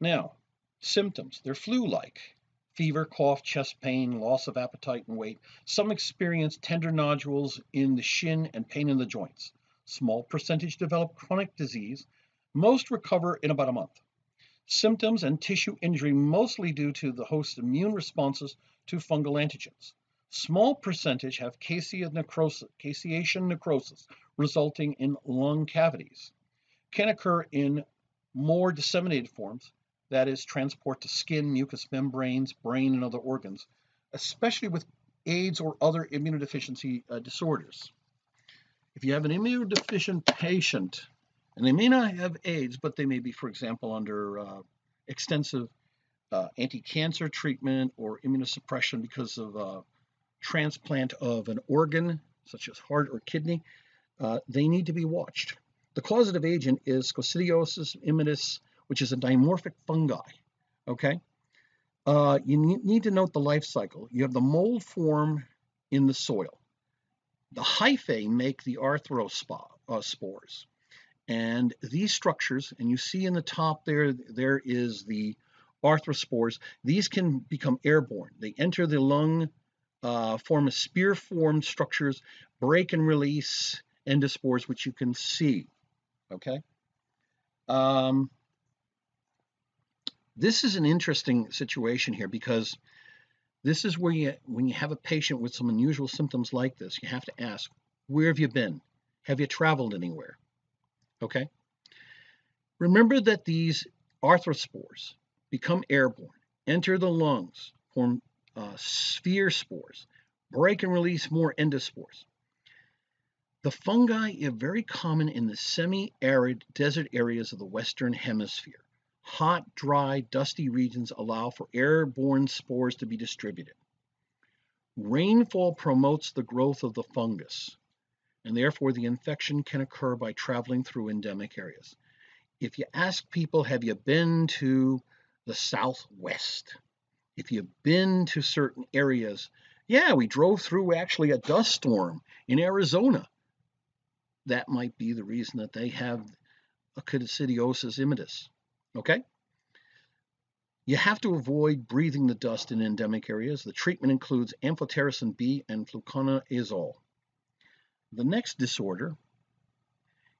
Now, symptoms. They're flu-like fever, cough, chest pain, loss of appetite and weight. Some experience tender nodules in the shin and pain in the joints. Small percentage develop chronic disease. Most recover in about a month. Symptoms and tissue injury mostly due to the host's immune responses to fungal antigens. Small percentage have caseation necrosis, caseation necrosis resulting in lung cavities. Can occur in more disseminated forms, that is, transport to skin, mucous membranes, brain, and other organs, especially with AIDS or other immunodeficiency uh, disorders. If you have an immunodeficient patient, and they may not have AIDS, but they may be, for example, under uh, extensive uh, anti-cancer treatment or immunosuppression because of uh, transplant of an organ, such as heart or kidney, uh, they need to be watched. The causative agent is Coccidioides immitis which is a dimorphic fungi. Okay, uh, you need to note the life cycle. You have the mold form in the soil. The hyphae make the arthrospores. And these structures, and you see in the top there, there is the arthrospores. These can become airborne. They enter the lung, uh, form a spear-formed structures, break and release endospores, which you can see. Okay. Um, this is an interesting situation here because this is where you, when you have a patient with some unusual symptoms like this, you have to ask, where have you been? Have you traveled anywhere? Okay. Remember that these arthrospores become airborne, enter the lungs, form uh, sphere spores, break and release more endospores. The fungi are very common in the semi-arid desert areas of the Western Hemisphere. Hot, dry, dusty regions allow for airborne spores to be distributed. Rainfall promotes the growth of the fungus, and therefore the infection can occur by traveling through endemic areas. If you ask people, have you been to the Southwest? If you've been to certain areas, yeah, we drove through actually a dust storm in Arizona. That might be the reason that they have Coccidioides immitis. Okay? You have to avoid breathing the dust in endemic areas. The treatment includes amphotericin B and fluconazole. The next disorder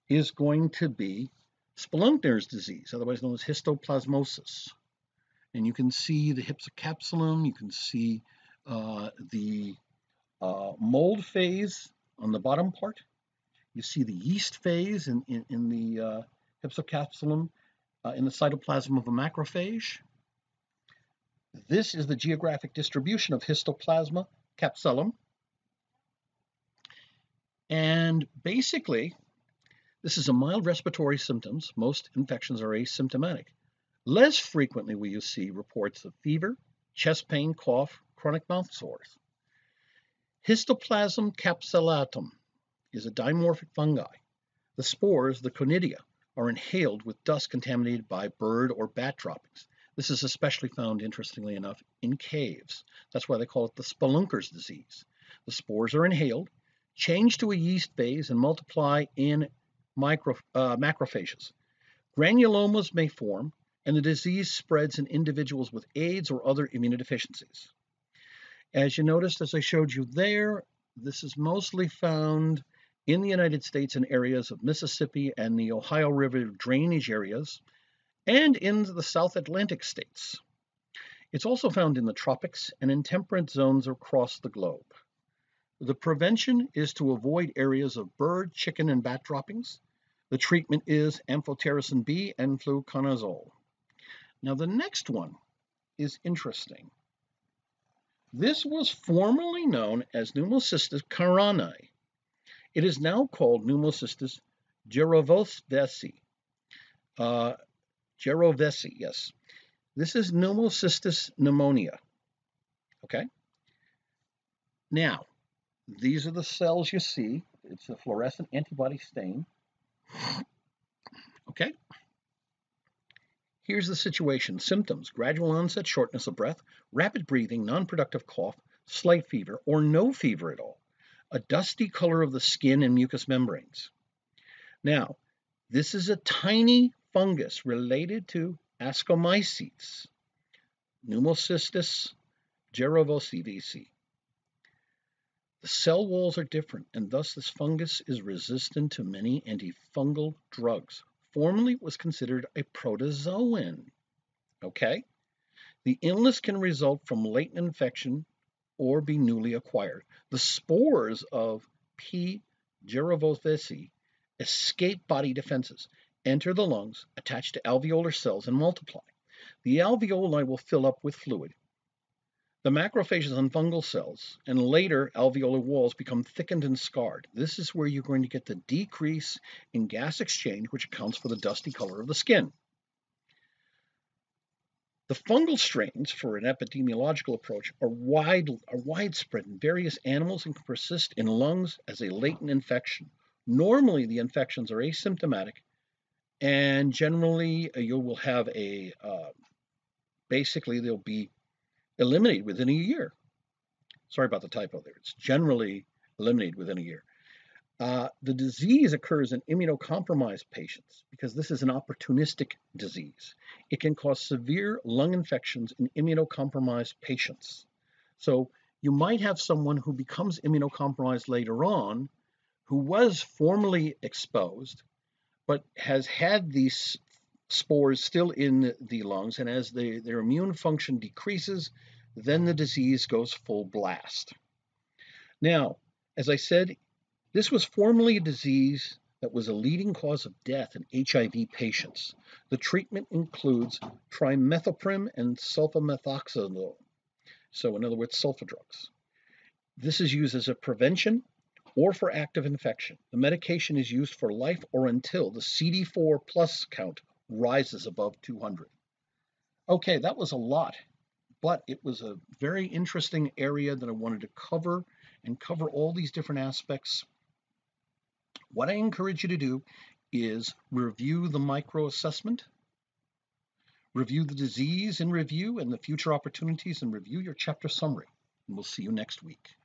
is going to be Spelunker's disease, otherwise known as histoplasmosis. And you can see the hypsocapsulum, you can see uh, the uh, mold phase on the bottom part. You see the yeast phase in, in, in the uh, hypsocapsulum uh, in the cytoplasm of a macrophage. This is the geographic distribution of histoplasma capsulatum. And basically, this is a mild respiratory symptoms. Most infections are asymptomatic. Less frequently will you see reports of fever, chest pain, cough, chronic mouth sores. Histoplasma capsulatum is a dimorphic fungi. The spores, the conidia, are inhaled with dust contaminated by bird or bat droppings. This is especially found, interestingly enough, in caves. That's why they call it the spelunker's disease. The spores are inhaled, change to a yeast phase, and multiply in micro, uh, macrophages. Granulomas may form, and the disease spreads in individuals with AIDS or other immunodeficiencies. As you noticed, as I showed you there, this is mostly found in the United States in areas of Mississippi and the Ohio River drainage areas, and in the South Atlantic states. It's also found in the tropics and in temperate zones across the globe. The prevention is to avoid areas of bird, chicken, and bat droppings. The treatment is amphotericin B and fluconazole. Now the next one is interesting. This was formerly known as Pneumocystis carinii, it is now called Pneumocystis jirovecii. Uh, yes. This is Pneumocystis pneumonia. Okay. Now, these are the cells you see. It's a fluorescent antibody stain. Okay. Here's the situation. Symptoms, gradual onset shortness of breath, rapid breathing, non-productive cough, slight fever, or no fever at all a dusty color of the skin and mucous membranes. Now, this is a tiny fungus related to ascomycetes, Pneumocystis jirovecii. The cell walls are different, and thus this fungus is resistant to many antifungal drugs. Formerly it was considered a protozoan. Okay? The illness can result from latent infection or be newly acquired. The spores of P. jirovecii escape body defenses, enter the lungs, attach to alveolar cells, and multiply. The alveoli will fill up with fluid. The macrophages and fungal cells and later alveolar walls become thickened and scarred. This is where you're going to get the decrease in gas exchange, which accounts for the dusty color of the skin. The fungal strains, for an epidemiological approach, are, wide, are widespread in various animals and can persist in lungs as a latent infection. Normally, the infections are asymptomatic, and generally, uh, you will have a uh, basically they'll be eliminated within a year. Sorry about the typo there. It's generally eliminated within a year. Uh, the disease occurs in immunocompromised patients because this is an opportunistic disease. It can cause severe lung infections in immunocompromised patients. So you might have someone who becomes immunocompromised later on who was formerly exposed but has had these spores still in the lungs, and as they, their immune function decreases, then the disease goes full blast. Now, as I said, this was formerly a disease that was a leading cause of death in HIV patients. The treatment includes trimethoprim and sulfamethoxazole, so in other words, sulfa drugs. This is used as a prevention or for active infection. The medication is used for life or until the CD4 plus count rises above 200. Okay, that was a lot, but it was a very interesting area that I wanted to cover and cover all these different aspects. What I encourage you to do is review the micro assessment, review the disease in review and the future opportunities, and review your chapter summary. And we'll see you next week.